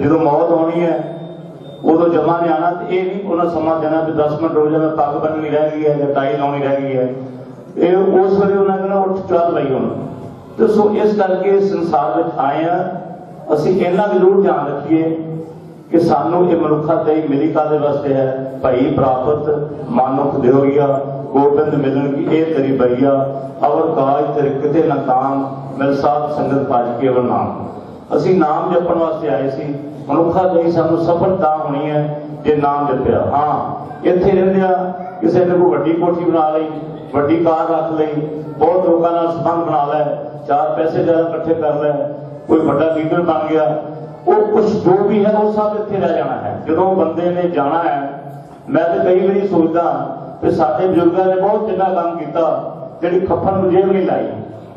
ਜਦੋਂ ਮੌਤ ਹੋਣੀ ਹੈ, ਉਦੋਂ ਜਮਾ ਨਹੀਂ ਆਣਾ ਤੇ ਇਹ ਨਹੀਂ, ਉਹਨਾਂ ਸਮਾਂ ਦੇਣਾ ਕਿ 10 ਮਿੰਟ ਰੋਜ਼ ਮੈਂ ਪੱਗ ਬਣਨੀ ਰਹਿ ਗਈ ਹੈ ਜਾਂ ਟਾਈ ਲਾਉਣੀ ਰਹਿ ਗਈ ਹੈ। ਇਹ ਉਸ ਵੇਲੇ ਉਹਨਾਂ ਕਹਿੰਦਾ ਉੱਠ ਚੱਲ ਲਈ ਹੁਣ। ਤੇ ਸੋ ਇਸ ਕਰਕੇ ਸੰਸਾਰ ਵਿੱਚ ਆਏ ਆ। ਅਸੀਂ ਇਹਨਾਂ ਵੀ ਜ਼ਰੂਰ ਧਿਆਨ ਰੱਖੀਏ ਕਿ ਸਾਨੂੰ ਇਹ ਮਨੁੱਖਾ ਤੇ ਮਿਲੀ ਕਾਦੇ ਵਾਸਤੇ ਹੈ? ਭਾਈ ਪ੍ਰਾਪਤ, ਮਾਨੁਖ ਦਿਓਰੀਆ ਗੋਬਿੰਦ ਮਿਲਣ ਕੀ ਇਹ ਤੇਰੀ ਬਈਆ ਅਵਰ ਕਾਜ ਤੇਰੇ ਕਿਤੇ ਨਾ ਕਾਮ ਮਿਲ ਸਾਧ ਸੰਗਤ ਪਾਜ ਕੇਵਲ ਨਾਮ ਅਸੀਂ ਨਾਮ ਜਪਣ ਵਾਸਤੇ ਆਏ ਸੀ ਮਨੁੱਖਾ ਲਈ ਸਾਨੂੰ ਸਫਲਤਾ ਹੋਣੀ ਹੈ ਜੇ ਨਾਮ ਜਪਿਆ ਹਾਂ ਇੱਥੇ ਰਹਿੰਦਿਆਂ ਕਿਸੇ ਨੇ ਕੋਈ ਵੱਡੀ ਕੋਠੀ ਬਣਾ ਲਈ ਵੱਡੀ ਕਾਰ ਰੱਖ ਲਈ ਬਹੁਤ ਲੋਕਾਂ ਨਾਲ ਸੰਬੰਧ ਬਣਾ ਲੈ ਚਾਰ ਪੈਸੇ ਜ਼ਿਆਦਾ ਇਕੱਠੇ ਕਰ ਲੈ ਕੋਈ ਵੱਡਾ ਲੀਡਰ ਬਣ ਗਿਆ ਉਹ ਕੁਝ ਜੋ ਵੀ ਹੈ ਉਹ ਸਭ ਇੱਥੇ ਰਹਿ ਜਾਣਾ ਹੈ ਜਦੋਂ ਬੰਦੇ ਨੇ ਜਾਣਾ ਹੈ ਮੈਂ ਤੇ ਕਈ ਵਾਰੀ ਸੋਚਦਾ ਕਿ ਸਾਡੇ ਬਜ਼ੁਰਗਾਂ ਨੇ ਬਹੁਤ ਚੰਗਾ ਕੰਮ ਕੀਤਾ, ਜਿਹੜੀ ਖੱਫਣ ਨੂੰ ਜੇਬ ਨਹੀਂ ਲਾਈ।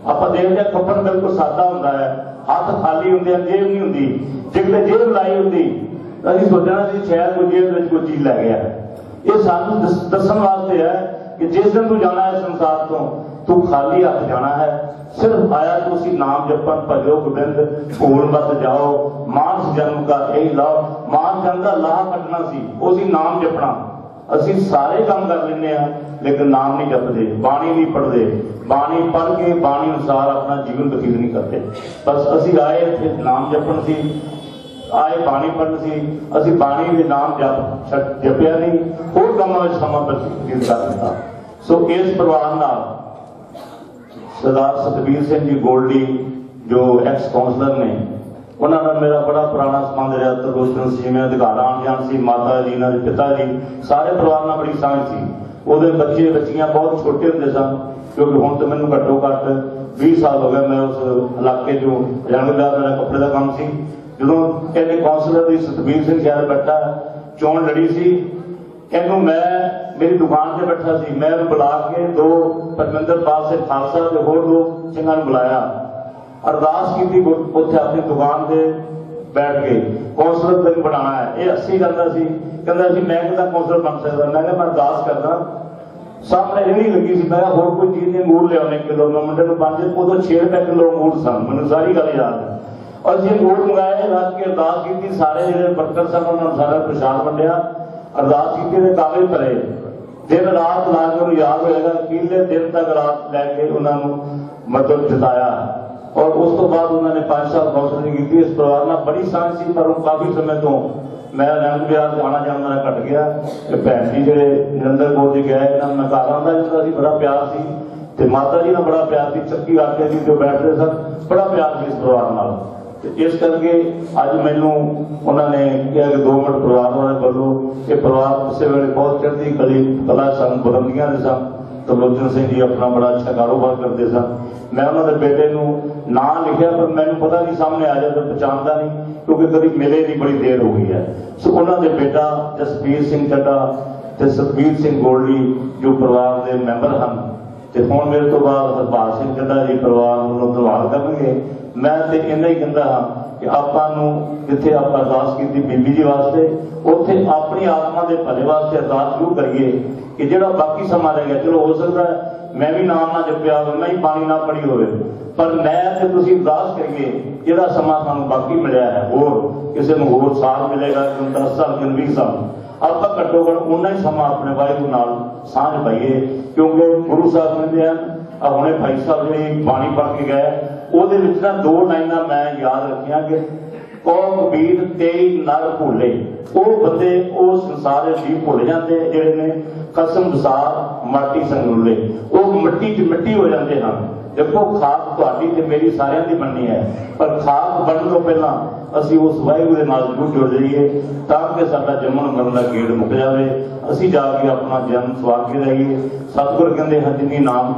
ਆਪਾਂ ਦੇਖਦੇ ਹਾਂ ਖੱਫਣ ਬਿਲਕੁਲ ਸਾਦਾ ਹੁੰਦਾ ਹੈ, ਹੱਥ ਖਾਲੀ ਹੁੰਦੇ ਆ, ਜੇਬ ਨਹੀਂ ਹੁੰਦੀ। ਜੇ ਕਿਤੇ ਜੇਬ ਲਾਈ ਹੁੰਦੀ, ਤਾਂ ਅਸੀਂ ਸੋਚਣਾ ਸੀ ਸ਼ਾਇਦ ਕੋਈ ਜੇਬ ਵਿੱਚ ਕੋਈ ਚੀਜ਼ ਲੈ ਗਿਆ ਹੈ ਇਹ ਸਾਨੂੰ ਦੱਸ- ਦੱਸਣ ਵਾਸਤੇ ਹੈ ਕਿ ਜਿਸ ਦਿਨ ਤੂੰ ਜਾਣਾ ਹੈ ਸੰਸਾਰ ਤੋਂ, ਤੂੰ ਖਾਲੀ ਹੱਥ ਜਾਣਾ ਹੈ। ਸਿਰਫ ਆਇਆ ਤੁਸੀਂ ਨਾਮ ਜਪਣ, ਭਜੋ ਗੋਬਿੰਦ ਭੂਲ ਮਤ ਜਾਓ, ਮਾਨਸ ਜਨਮ ਦਾ ਇਹ ਲਾਓ। ਮਾਨ ਜਨਮ ਦਾ ਲਾਹ ਕੱਢਣਾ ਸੀ ਉਹ ਸੀ ਨਾਮ ਜਪਣਾ। ਅਸੀਂ ਸਾਰੇ ਕੰਮ ਕਰ ਲੈਂਦੇ ਆ ਲੇਕਿਨ ਨਾਮ ਨਹੀਂ ਜਪਦੇ, ਬਾਣੀ ਨਹੀਂ ਪੜ੍ਹਦੇ। ਬਾਣੀ ਪੜ੍ਹ ਕੇ ਬਾਣੀ ਅਨੁਸਾਰ ਆਪਣਾ ਜੀਵਨ ਬਤੀਤ ਨਹੀਂ ਕਰਦੇ। ਬਸ ਅਸੀਂ ਆਏ ਇੱਥੇ ਨਾਮ ਜਪਣ ਸੀ ਆਏ ਬਾਣੀ ਪੜ੍ਹਨ ਸੀ ਅਸੀਂ ਬਾਣੀ ਦੇ ਨਾਮ ਜਪ ਜਪਿਆ ਨਹੀਂ, ਹੋਰ ਕੰਮਾਂ ਵਿੱਚ ਸਮਾਂ ਬਤੀਤ ਕਰ ਦਿੱਤਾ। ਸੋ ਇਸ ਪਰਿਵਾਰ ਨਾਲ ਸਰਦਾਰ ਸਤਬੀਰ ਸਿੰਘ ਜੀ ਗੋਲਡੀ, ਜੋ ਐਕਸ ਕਾਉਂਸਲਰ ਨੇ ਉਹਨਾਂ ਨਾਲ ਮੇਰਾ ਬੜਾ ਪੁਰਾਣਾ ਸੰਬੰਧ ਰਿਹਾ ਤਰਲੋਚਨ ਸੀ, ਮੈਂ ਅਧਿਕਾਰ ਆਣ ਸੀ, ਮਾਤਾ ਜੀ ਨਾਲ, ਪਿਤਾ ਜੀ, ਸਾਰੇ ਪਰਿਵਾਰ ਨਾਲ ਬੜੀ ਸਾਂਝ ਸੀ। ਉਹਦੇ ਬੱਚੇ, ਬੱਚੀਆਂ ਬਹੁਤ ਛੋਟੇ ਹੁੰਦੇ ਸਨ, ਕਿਉਂਕਿ ਹੁਣ ਤਾਂ ਮੈਨੂੰ ਘੱਟੋ ਘੱਟ 20 ਸਾਲ ਹੋ ਗਏ ਮੈਂ ਉਸ ਇਲਾਕੇ ਚੋਂ ਰੰਗਦਾਰ ਮੇਰਾ ਕੱਪੜੇ ਦਾ ਕੰਮ ਸੀ। ਜਦੋਂ ਇਹਨੇ ਕਾਉਂਸਲਰ ਦੀ ਸਤਬੀਰ ਸਿੰਘ ਸ਼ਾਇਦ ਬੱਟਾ ਚੋਣ ਲੜੀ ਸੀ ਇਹਨੂੰ ਮੈਂ, ਮੇਰੀ ਦੁਕਾਨ ਤੇ ਬੈਠਾ ਸੀ, ਮੈਂ ਬੁਲਾ ਕੇ ਦੋ ਪਰਮਿੰਦਰ ਪਾਲ ਸਿੰਘ ਖਾਲਸਾ ਤੇ ਹੋਰ ਲੋਕ ਸਿੰਘਾਂ ਨੂੰ ਬੁਲਾਇਆ। ਅਰਦਾਸ ਕੀਤੀ ਗੁਰ- ਉੱਥੇ ਆਪਣੀ ਦੁਕਾਨ ਤੇ ਬੈਠ ਕੇ ਕੌਂਸਲਰ ਤੱਕ ਬਣਾਉਣਾ ਹੈ ਇਹ ਅੱਸੀ ਜਾਂਦਾ ਸੀ ਕਹਿੰਦਾ ਸੀ ਮੈਂ ਕਿਦਾਂ ਕੌਂਸਲਰ ਬਣ ਸਕਦਾ ਮੈਂ ਕਿਹਾ ਮੈਂ ਅਰਦਾਸ ਕਰਦਾ ਸਾਹਮਣੇ ਰੇਹੜੀ ਲੱਗੀ ਸੀ ਮੈਂ ਕਿਹਾ ਹੋਰ ਕੋਈ ਚੀਜ਼ ਨਹੀਂ ਮੂੜ ਲਿਆਉਣੇ ਕਿਲੋ ਮੈਂ ਮੁੰਡੇ ਨੂੰ ਪੰਜ ਉਦੋਂ 6 ਰੁਪਏ ਕਿਲੋ ਮੂੜ ਸਨ। ਮੈਨੂੰ ਸਾਰੀ ਗੱਲ ਯਾਦ ਹੈ। ਔਰ ਜੇ ਮੂੜ ਮੰਗਾਏ, ਰੱਖ ਕੇ ਅਰਦਾਸ ਕੀਤੀ, ਸਾਰੇ ਜਿਹੜੇ ਵਰਕਰ ਸਨ, ਉਹਨਾਂ ਨੂੰ ਸਾਰਾ ਪ੍ਰਸ਼ਾਦ ਵੰਡਿਆ। ਅਰਦਾਸ ਕੀਤੀ ਦੇ ਕਾਗਜ਼ ਭਰੇ। ਦਿਨ ਰਾਤ ਲਾ ਕੇ ਉਹਨੂੰ ਯਾਦ ਹੋਏਗਾ ਕਿਲੇ ਦਿਨ ਤੱਕ ਰਾਤ ਲੈ ਕੇ ਉਹਨਾਂ ਨੂੰ ਮਦਦ ਜਿਤਾਇਆ। ਔਰ ਉਸ ਤੋਂ ਬਾਅਦ ਉਹਨਾਂ ਨੇ 5 ਸਾਲ ਕਾਉਂਸਲਿੰਗ ਕੀਤੀ। ਇਸ ਪਰਿਵਾਰ ਨਾਲ ਬੜੀ ਸਾਂਝ ਸੀ, ਪਰ ਉਹ ਕਾਫੀ ਸਮੇਂ ਤੋਂ ਮੈਂ ਰੰਗ ਵਿਆਹ ਤੇ ਆਣਾ ਜਾਣਾ ਘਟ ਗਿਆ। ਤੇ ਭੈਣ ਜੀ ਜਿਹੜੇ ਨਿਰੰਦਰ ਕੌਰ ਜੀ ਗਏ, ਇਹਨਾਂ ਨਾਲ ਘਰ ਆਉਂਦਾ ਜਾਂਦਾ ਸੀ, ਬੜਾ ਪਿਆਰ ਸੀ। ਤੇ ਮਾਤਾ ਜੀ ਨਾਲ ਬੜਾ ਪਿਆਰ ਸੀ, ਚੱਕੀ ਆਟੇ ਜੀ ਤੇ ਬੈਠਦੇ ਸਨ ਬੜਾ ਪਿਆਰ ਸੀ ਇਸ ਪਰਿਵਾਰ ਨਾਲ। ਤੇ ਇਸ ਕਰਕੇ ਅੱਜ ਮੈਨੂੰ ਉਹਨਾਂ ਨੇ ਕਿਹਾ ਕਿ 2 ਮਿੰਟ ਪਰਿਵਾਰ ਵਾਲੇ ਵੱਲੋਂ ਇਹ ਪਰਿਵਾਰ ਉਸੇ ਵੇਲੇ ਬਹੁਤ ਚੜ੍ਹਦੀ ਕਲੀ ਕਲਾ ਸਨ ਬੁਲੰਦੀਆਂ ਦੇ ਸਨ ਤਰਲੋਚਨ ਸਿੰਘ ਜੀ ਆਪਣਾ ਬੜਾ ਅੱਛਾ ਕਾਰੋਬਾਰ ਕਰਦੇ ਸਨ। ਮੈਂ ਉਹਨਾਂ ਦੇ ਬੇਟੇ ਨੂੰ ਨਾਂ ਲਿਖਿਆ, ਪਰ ਮੈਨੂੰ ਪਤਾ ਨਹੀਂ ਸਾਹਮਣੇ ਆ ਜਾਂਦਾ ਪਛਾਣਦਾ ਨਹੀਂ, ਕਿਉਂਕਿ ਕਦੀ ਮਿਲੇ ਨਹੀਂ, ਬੜੀ ਦੇਰ ਹੋ ਗਈ ਹੈ। ਸੋ ਉਹਨਾਂ ਦੇ ਬੇਟਾ ਜਸਪੀਰ ਸਿੰਘ ਚੱਡਾ ਤੇ ਸਤਵੀਰ ਸਿੰਘ ਗੋਲਡੀ, ਜੋ ਪਰਿਵਾਰ ਦੇ ਮੈਂਬਰ ਹਨ, ਤੇ ਹੁਣ ਮੇਰੇ ਤੋਂ ਬਾਅਦ ਹਰਪਾਲ ਸਿੰਘ ਚੱਡਾ ਜੀ ਪਰਿਵਾਰ ਨੂੰ ਧੰਨਵਾਦ ਕਰਨਗੇ। ਮੈਂ ਤੇ ਇੰਨਾ ਹੀ ਕਹਿੰਦਾ ਹਾਂ ਕਿ ਆਪਾਂ ਨੂੰ ਜਿੱਥੇ ਆਪਾਂ ਅਰਦਾਸ ਕੀਤੀ ਬੀਬੀ ਜੀ ਵਾਸਤੇ ਉੱਥੇ ਆਪਣੀ ਆਤਮਾ ਦੇ ਭਲੇ ਵਾਸਤੇ ਅਰਦਾਸ ਜ਼ਰੂਰ ਕਰੀਏ ਕਿ ਜਿਹੜਾ ਬਾਕੀ ਸਮਾਂ ਰਹਿ ਗਿਆ ਚਲੋ ਹੋ ਸਕਦਾ ਹੈ ਮੈਂ ਵੀ ਨਾਮ ਨਾ ਜਪਿਆ ਹੋਵੇ ਮੈਂ ਹੀ ਬਾਣੀ ਨਾ ਪੜੀ ਹੋਵੇ ਪਰ ਮੈਂ ਤੇ ਤੁਸੀਂ ਅਰਦਾਸ ਕਰੀਏ ਜਿਹੜਾ ਸਮਾਂ ਸਾਨੂੰ ਬਾਕੀ ਮਿਲਿਆ ਹੈ ਹੋਰ ਕਿਸੇ ਨੂੰ ਹੋਰ ਸਾਲ ਮਿਲੇਗਾ ਕਿ 10 ਸਾਲ ਕਿ 20 ਸਾਲ ਆਪਾਂ ਘੱਟੋ ਘੱਟ ਉਨਾ ਹੀ ਸਮਾਂ ਆਪਣੇ ਵਾਹਿਗੁਰੂ ਨਾਲ ਸਾਂਝ ਪਾਈਏ ਕਿਉਂਕਿ ਗੁਰੂ ਸਾਹਿਬ ਕਹਿੰਦੇ ਹਨ ਆ ਹੁਣੇ ਭਾਈ ਸਾਹਿਬ ਜਿਹੜੀ ਬਾਣੀ ਪੜ੍ਹ ਕੇ ਗਏ, ਉਹਦੇ ਵਿੱਚ ਨਾ ਦੋ ਲਾਈਨਾਂ ਮੈਂ ਯਾਦ ਰੱਖੀਆਂ ਕਿ ਕੌਮ ਕਬੀਰ ਤੇਈ ਨਰ ਭੁੱਲੇ। ਉਹ ਬੰਦੇ ਉਹ ਸੰਸਾਰ ਦੇ ਭੁੱਲ ਜਾਂਦੇ ਜਿਹੜੇ ਨੇ, ਕਸਮ ਦਸਾਰ ਮਾਟੀ ਸੰਗੁੱਲੇ ਉਹ ਮਿੱਟੀ 'ਚ ਮਿੱਟੀ ਹੋ ਜਾਂਦੇ ਹਨ। ਦੇਖੋ ਖਾਕ ਤੁਹਾਡੀ ਤੇ ਮੇਰੀ ਸਾਰਿਆਂ ਦੀ ਬਣਨੀ ਹੈ, ਪਰ ਖਾਕ ਬਣਨ ਤੋਂ ਪਹਿਲਾਂ ਅਸੀਂ ਉਸ ਵਾਹਿਗੁਰੂ ਦੇ ਨਾਲ ਜੁੜ ਜੁੜ ਜਾਈਏ, ਤਾਂ ਕਿ ਸਾਡਾ ਜੰਮਣ ਮਰਨ ਦਾ ਗੇੜ ਮੁੱਕ ਜਾਵੇ। ਅਸੀਂ ਜਾ ਕੇ ਆਪਣਾ ਜਨਮ ਸਵਾਰ ਕੇ ਰਹੀਏ ਸਤਿਗੁਰ ਕਹਿੰਦੇ ਹਨ ਨਾਮ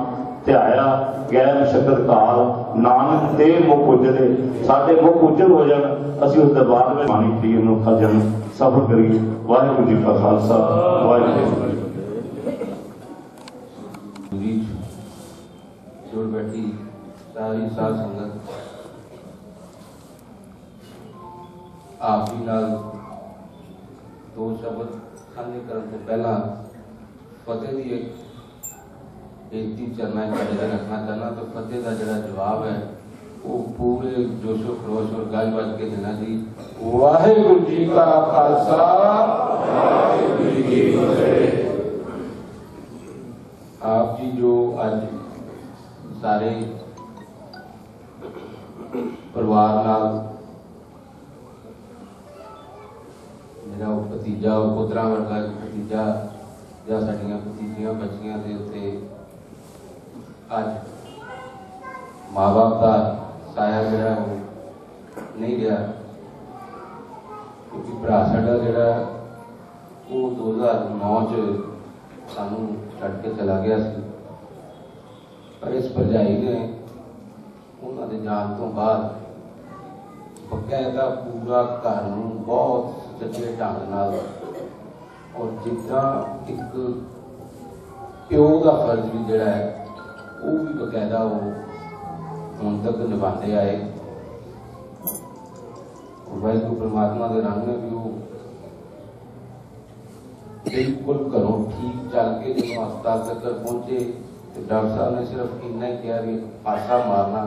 تیایا گیر مشکر کال نانک تے مک پوچھے دے ساتھے مک پوچھے ہو جائے اسی اس دبار میں مانی تھی انہوں کا جن سفر کری واہ مجھے کا خالصہ واہ مجھے کا خالصہ جوڑ بیٹھی ساری سال سنگت آپ ہی نال دو شبت خانے کرنے پہلا ਬੇਨਤੀ ਚਰਨਾ ਤੁਹਾਡੇ ਅੱਗੇ ਰੱਖਣਾ ਚਾਹੁੰਦਾ ਤਾਂ ਫਤਿਹ ਦਾ ਜਿਹੜਾ ਜਵਾਬ ਹੈ ਉਹ ਪੂਰੇ ਜੋਸ਼ੋ ਖਰੋਸ਼ ਔਰ ਗੱਲ ਵੱਜ ਕੇ ਦੇਣਾ ਜੀ ਵਾਹਿਗੁਰੂ ਜੀ ਕਾ ਖਾਲਸਾ ਵਾਹਿਗੁਰੂ ਜੀ ਕੀ ਫਤਿਹ ਆਪ ਜੀ ਜੋ ਅੱਜ ਸਾਰੇ ਪਰਿਵਾਰ ਨਾਲ ਮੇਰਾ ਉਹ ਭਤੀਜਾ ਉਹ ਪੁੱਤਰਾ ਵਰਗਾ ਇੱਕ ਭਤੀਜਾ ਜਾਂ ਸਾਡੀਆਂ ਭਤੀਜੀਆਂ ਬੱਚੀਆਂ ਦੇ ਉੱਤੇ ਅੱਜ ਮਾਂ-ਬਾਪ ਦਾ ਸਾਇਆ ਜਿਹੜਾ ਉਹ ਨਹੀਂ ਰਿਹਾ ਕਿਉਂਕਿ ਭਰਾ ਸਾਡਾ ਜਿਹੜਾ, ਉਹ 2009 ਚ ਸਾਨੂੰ ਛੱਡ ਕੇ ਚਲਾ ਗਿਆ ਸੀ। ਪਰ ਇਸ ਭਰਜਾਈ ਨੇ ਉਹਨਾਂ ਦੇ ਜਾਣ ਤੋਂ ਬਾਅਦ ਬਕਾਇਦਾ ਪੂਰਾ ਘਰ ਨੂੰ ਬਹੁਤ ਸੱਚੇ ਢੰਗ ਨਾਲ ਔਰ ਜਿੱਦਾਂ ਇੱਕ ਪਿਓ ਦਾ ਫਰਜ਼ ਵੀ ਜਿਹੜਾ ਹੈ ਉਹ ਵੀ ਬਕਾਇਦਾ ਉਹ ਹੁਣ ਤੱਕ ਨਿਭਾਉਂਦੇ ਆਏ। ਔਰ ਵਾਹਿਗੁਰੂ ਪ੍ਰਮਾਤਮਾ ਦੇ ਰੰਗ ਨੇ ਵੀ ਉਹ ਬਿਲਕੁਲ ਘਰੋਂ ਠੀਕ ਚੱਲ ਕੇ ਜਦੋਂ ਹਸਪਤਾਲ ਤੱਕ ਪਹੁੰਚੇ ਤੇ ਡਾਕਟਰ ਸਾਹਿਬ ਨੇ ਸਿਰਫ ਇੰਨਾ ਹੀ ਕਿਹਾ ਵੀ ਪਾਸਾ ਮਾਰਨਾ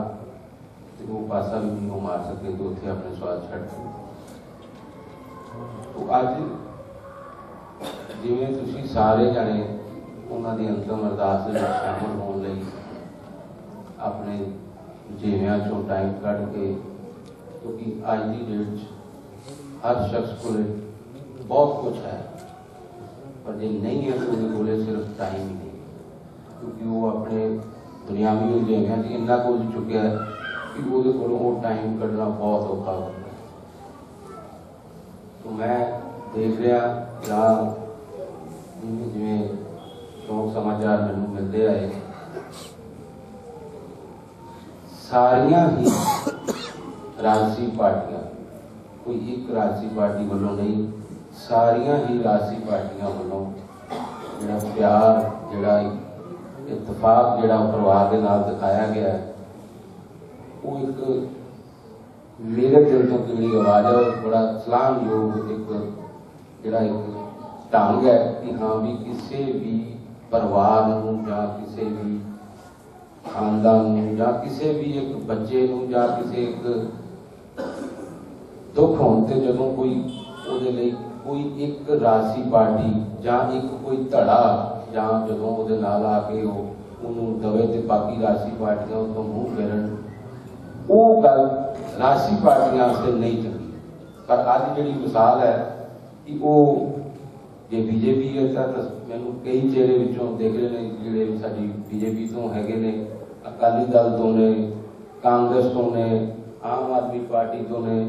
ਤੇ ਉਹ ਪਾਸਾ ਵੀ ਨਹੀਂ ਉਹ ਮਾਰ ਸਕੇ ਤੇ ਉੱਥੇ ਆਪਣੇ ਸਵਾਲ ਛੱਡ ਦਿੱਤੇ। ਤੋ ਅੱਜ ਜਿਵੇਂ ਤੁਸੀਂ ਸਾਰੇ ਜਣੇ ਉਹਨਾਂ ਦੀ ਅੰਤਮ ਅਰਦਾਸ ਦੇ ਵਿੱਚ ਸ਼ਾਮਲ ਹੋਣ ਲਈ ਆਪਣੇ ਜੀਵਿਆਂ ਚੋਂ ਟਾਈਮ ਕੱਢ ਕੇ ਕਿਉਂਕਿ ਅੱਜ ਦੀ ਡੇਟ 'ਚ ਹਰ ਸ਼ਖਸ ਕੋਲ ਬਹੁਤ ਕੁਝ ਹੈ ਪਰ ਜੇ ਨਹੀਂ ਹੈ ਤਾਂ ਉਹਦੇ ਕੋਲੇ ਸਿਰਫ ਟਾਈਮ ਹੀ ਨਹੀਂ ਕਿਉਂਕਿ ਉਹ ਆਪਣੇ ਦੁਨਿਆਵੀ ਉਲਝਣਾਂ 'ਚ ਇੰਨਾ ਕੁਝ ਚੁੱਕਿਆ ਹੈ ਕਿ ਉਹਦੇ ਕੋਲੋਂ ਉਹ ਟਾਈਮ ਕੱਢਣਾ ਬਹੁਤ ਔਖਾ ਹੋ ਗਿਆ ਤੋ ਮੈਂ ਦੇਖ ਰਿਹਾ ਜਾਂ ਜਿਵੇਂ ਜਿਵੇਂ ਸ਼ੌਕ ਸਮਾਚਾਰ ਮੈਨੂੰ ਮਿਲਦੇ ਆਏ ਸਾਰੀਆਂ ਹੀ ਰਾਜਸੀ ਪਾਰਟੀਆਂ, ਕੋਈ ਇੱਕ ਰਾਜਸੀ ਪਾਰਟੀ ਵੱਲੋਂ ਨਹੀਂ, ਸਾਰੀਆਂ ਹੀ ਰਾਜਸੀ ਪਾਰਟੀਆਂ ਵੱਲੋਂ ਜਿਹੜਾ ਪਿਆਰ, ਜਿਹੜਾ ਇਤਫਾਕ ਜਿਹੜਾ ਪਰਿਵਾਰ ਦੇ ਨਾਲ ਦਿਖਾਇਆ ਗਿਆ ਉਹ ਇੱਕ ਮੇਰੇ ਦਿਲ ਤੋਂ ਜਿਹੜੀ ਆਵਾਜ਼ ਹੈ, ਉਹ ਬੜਾ ਸਲਾਮਯੋਗ ਇੱਕ ਜਿਹੜਾ ਇੱਕ ਢੰਗ ਹੈ ਕਿ ਹਾਂ ਵੀ ਕਿਸੇ ਵੀ ਪਰਿਵਾਰ ਨੂੰ ਜਾਂ ਕਿਸੇ ਵੀ ਖਾਨਦਾਨ ਨੂੰ ਜਾਂ ਕਿਸੇ ਵੀ ਇੱਕ ਬੱਚੇ ਨੂੰ ਜਾਂ ਕਿਸੇ ਇੱਕ ਦੁੱਖ ਹੋਣ ਤੇ ਜਦੋਂ ਕੋਈ ਉਹਦੇ ਲਈ ਕੋਈ ਇੱਕ ਰਾਜਸੀ ਪਾਰਟੀ ਜਾਂ ਇੱਕ ਕੋਈ ਧੜਾ ਜਾਂ ਜਦੋਂ ਉਹਦੇ ਨਾਲ ਆ ਕੇ ਉਹ ਉਹਨੂੰ ਦਵੇ ਤੇ ਬਾਕੀ ਰਾਜਸੀ ਪਾਰਟੀਆਂ ਉਸ ਤੋਂ ਮੂੰਹ ਫੇਰਨ, ਉਹ ਗੱਲ ਰਾਜਸੀ ਪਾਰਟੀਆਂ ਵਾਸਤੇ ਨਹੀਂ ਚੰਗੀ। ਪਰ ਅੱਜ ਜਿਹੜੀ ਮਿਸਾਲ ਹੈ ਕਿ ਉਹ ਜੇ ਬੀਜੇਪੀ ਹੈ ਤਾਂ ਮੈਨੂੰ ਕਈ ਚਿਹਰੇ ਵਿੱਚੋਂ ਦੇਖ ਰਹੇ ਨੇ ਜਿਹੜੇ ਸਾਡੀ ਬੀਜੇਪੀ ਤੋਂ ਹੈਗੇ ਨੇ, ਅਕਾਲੀ ਦਲ ਤੋਂ ਨੇ, ਕਾਂਗਰਸ ਤੋਂ ਨੇ, ਆਮ ਆਦਮੀ ਪਾਰਟੀ ਤੋਂ ਨੇ,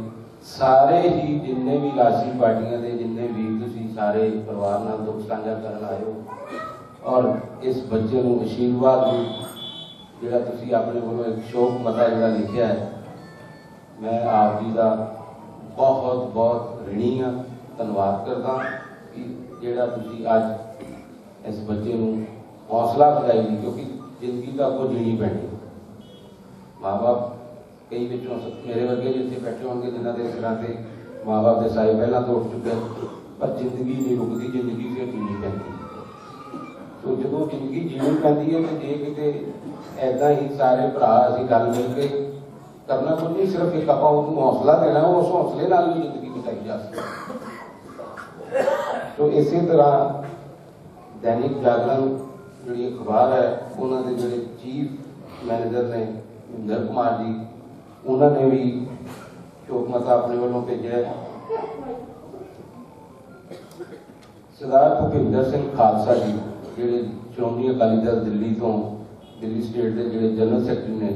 ਸਾਰੇ ਹੀ ਜਿੰਨੇ ਵੀ ਰਾਜਸੀ ਪਾਰਟੀਆਂ ਦੇ, ਜਿੰਨੇ ਵੀ ਤੁਸੀਂ ਸਾਰੇ ਪਰਿਵਾਰ ਨਾਲ ਦੁੱਖ ਸਾਂਝਾ ਕਰਨ ਆਏ ਹੋ, ਔਰ ਇਸ ਬੱਚੇ ਨੂੰ ਅਸ਼ੀਰਵਾਦ ਵੀ ਜਿਹੜਾ ਤੁਸੀਂ ਆਪਣੇ ਵੱਲੋਂ ਇੱਕ ਸ਼ੋਕ ਮਤਾ ਜਿਹੜਾ ਲਿਖਿਆ ਹੈ, ਮੈਂ ਆਪ ਜੀ ਦਾ ਬਹੁਤ ਬਹੁਤ ਰਿਣੀ ਹਾਂ ਧੰਨਵਾਦ ਕਰਦਾ ਕਿ ਜਿਹੜਾ ਤੁਸੀਂ ਅੱਜ ਇਸ ਬੱਚੇ ਨੂੰ ਹੌਸਲਾ ਅਫਜ਼ਾਈ ਦੀ ਕਿਉਂਕਿ ਜ਼ਿੰਦਗੀ ਤਾਂ ਕੋ ਜੀਣੀ ਪੈਣੀ ਮਾਪੇ ਕਈ ਵਿੱਚੋਂ ਸ- ਮੇਰੇ ਵਰਗੇ ਵੀ ਇੱਥੇ ਬੈਠੇ ਹੋਣਗੇ ਜਿਨ੍ਹਾਂ ਦੇ ਸਿਰਾਂ ਤੇ ਮਾਪੇ ਦੇ ਸਾਏ ਪਹਿਲਾਂ ਤੋਂ ਉੱਠ ਚੁੱਕੇ ਹਨ। ਪਰ ਜ਼ਿੰਦਗੀ ਨਹੀਂ ਰੁਕਦੀ ਜ਼ਿੰਦਗੀ ਫਿਰ ਜੀਣੀ ਪੈਂਦੀ ਤੋ ਜਦੋਂ ਜ਼ਿੰਦਗੀ ਜੀਣੀ ਪੈਂਦੀ ਹੈ ਤੇ ਜੇ ਕਿਤੇ ਐਦਾਂ ਹੀ ਸਾਰੇ ਭਰਾ ਅਸੀਂ ਗੱਲ ਮਿਲ ਕੇ ਕਰਨਾ ਕੁਝ ਨਹੀਂ ਸਿਰਫ ਇੱਕ ਆਪਾਂ ਉਹਨੂੰ ਹੌਸਲਾ ਦੇਣਾ ਉਸ ਹੌਸਲੇ ਨਾਲ ਵੀ ਜ਼ਿੰਦਗੀ ਬਿਤਾਈ ਜਾ ਸਕਦੀ ਹੈ। ਤੋ ਇਸੇ ਤਰ੍ਹਾਂ ਦੈਨਿਕ ਜਾਗਰਣ ਜਿਹੜੀ ਅਖਬਾਰ ਹੈ ਉਹਨਾਂ ਦੇ ਜਿਹੜੇ ਚੀਫ ਮੈਨੇਜਰ ਨੇ ਇੰਦਰ ਕੁਮਾਰ ਜੀ ਉਹਨਾਂ ਨੇ ਵੀ ਸ਼ੋਕ ਮਤਾ ਆਪਣੇ ਵੱਲੋਂ ਭੇਜਿਆ ਹੈ ਸਰਦਾਰ ਭੁਪਿੰਦਰ ਸਿੰਘ ਖਾਲਸਾ ਜੀ ਜਿਹੜੇ ਸ਼੍ਰੋਮਣੀ ਅਕਾਲੀ ਦਲ ਦਿੱਲੀ ਤੋਂ ਦਿੱਲੀ ਸਟੇਟ ਦੇ ਜਿਹੜੇ ਜਨਰਲ ਸੈਕਟਰੀ ਨੇ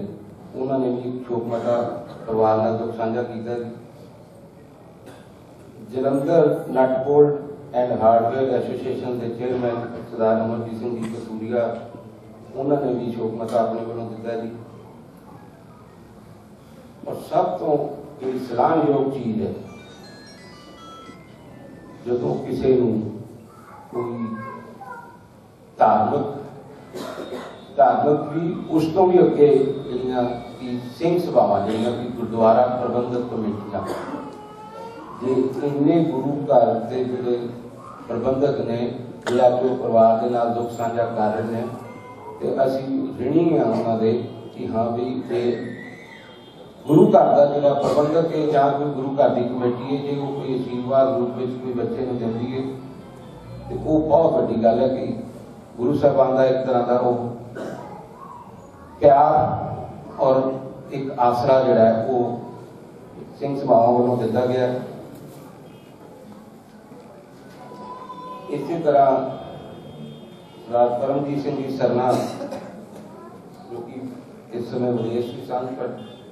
ਉਹਨਾਂ ਨੇ ਵੀ ਸ਼ੋਕ ਮਤਾ ਪਰਿਵਾਰ ਨਾਲ ਦੁੱਖ ਸਾਂਝਾ ਕੀਤਾ ਹੈ Jalandhar nut bolt and hardware association ਦੇ ਚੇਅਰਮੈਨ ਸਰਦਾਰ ਅਮਰਜੀਤ ਸਿੰਘ ਜੀ ਕਸੂਰੀਆ, ਉਹਨਾਂ ਨੇ ਵੀ ਸ਼ੋਕ ਮਤਾ ਆਪਣੇ ਵੱਲੋਂ ਦਿੱਤਾ ਜੀ। ਔਰ ਸਭ ਤੋਂ ਜਿਹੜੀ ਸਲਾਹਯੋਗ ਚੀਜ਼ ਹੈ, ਜਦੋਂ ਕਿਸੇ ਨੂੰ ਕੋਈ ਧਾਰਮਿਕ ਧਾਰਮਿਕ ਵੀ ਉਸ ਤੋਂ ਵੀ ਅੱਗੇ ਜਿਹੜੀਆਂ ਕਿ ਸਿੰਘ ਸਭਾਵਾਂ, ਜਿਹੜੀਆਂ ਕਿ ਗੁਰਦੁਆਰਾ ਪ੍ਰਬੰਧਕ ਕਮੇਟੀਆਂ, ਜੇ ਇੰਨੇ ਗੁਰੂ ਘਰ ਦੇ ਜਿਹੜੇ ਪ੍ਰਬੰਧਕ ਨੇ ਜਿਹੜੇ ਆਪਣੇ ਪਰਿਵਾਰ ਦੇ ਨਾਲ ਦੁੱਖ ਸਾਂਝਾ ਕਰ ਰਹੇ ਨੇ ਤੇ ਅਸੀਂ ਰਿਣੀ ਆ ਉਹਨਾਂ ਦੇ ਕਿ ਹਾਂ ਵੀ ਇਹ ਗੁਰੂ ਘਰ ਦਾ ਜਿਹੜਾ ਪ੍ਰਬੰਧਕ ਹੈ ਜਾਂ ਕੋਈ ਗੁਰੂ ਘਰ ਦੀ ਕਮੇਟੀ ਹੈ, ਜੇ ਉਹ ਕੋਈ ਅਸ਼ੀਰਵਾਦ ਰੂਪ ਵਿੱਚ ਕੋਈ ਬੱਚੇ ਨੂੰ ਦਿੰਦੀ ਹੈ, ਤੇ ਉਹ ਬਹੁਤ ਵੱਡੀ ਗੱਲ ਹੈ ਕਿ ਗੁਰੂ ਸਾਹਿਬਾਨ ਦਾ ਇੱਕ ਤਰ੍ਹਾਂ ਦਾ ਉਹ ਪਿਆਰ ਔਰ ਇੱਕ ਆਸਰਾ ਜਿਹੜਾ ਉਹ ਸਿੰਘ ਸਭਾਵਾਂ ਵੱਲੋਂ ਦਿੱਤਾ ਗਿਆ ਹੈ। ਇਸੇ ਤਰ੍ਹਾਂ ਸਰਦਾਰ ਪਰਮਜੀਤ ਸਿੰਘ ਜੀ ਸਰਨਾ ਜੋ ਕਿ ਇਸ ਸਮੇਂ ਵਿਦੇਸ਼ ਵਿੱਚ ਸਨ, ਪਰ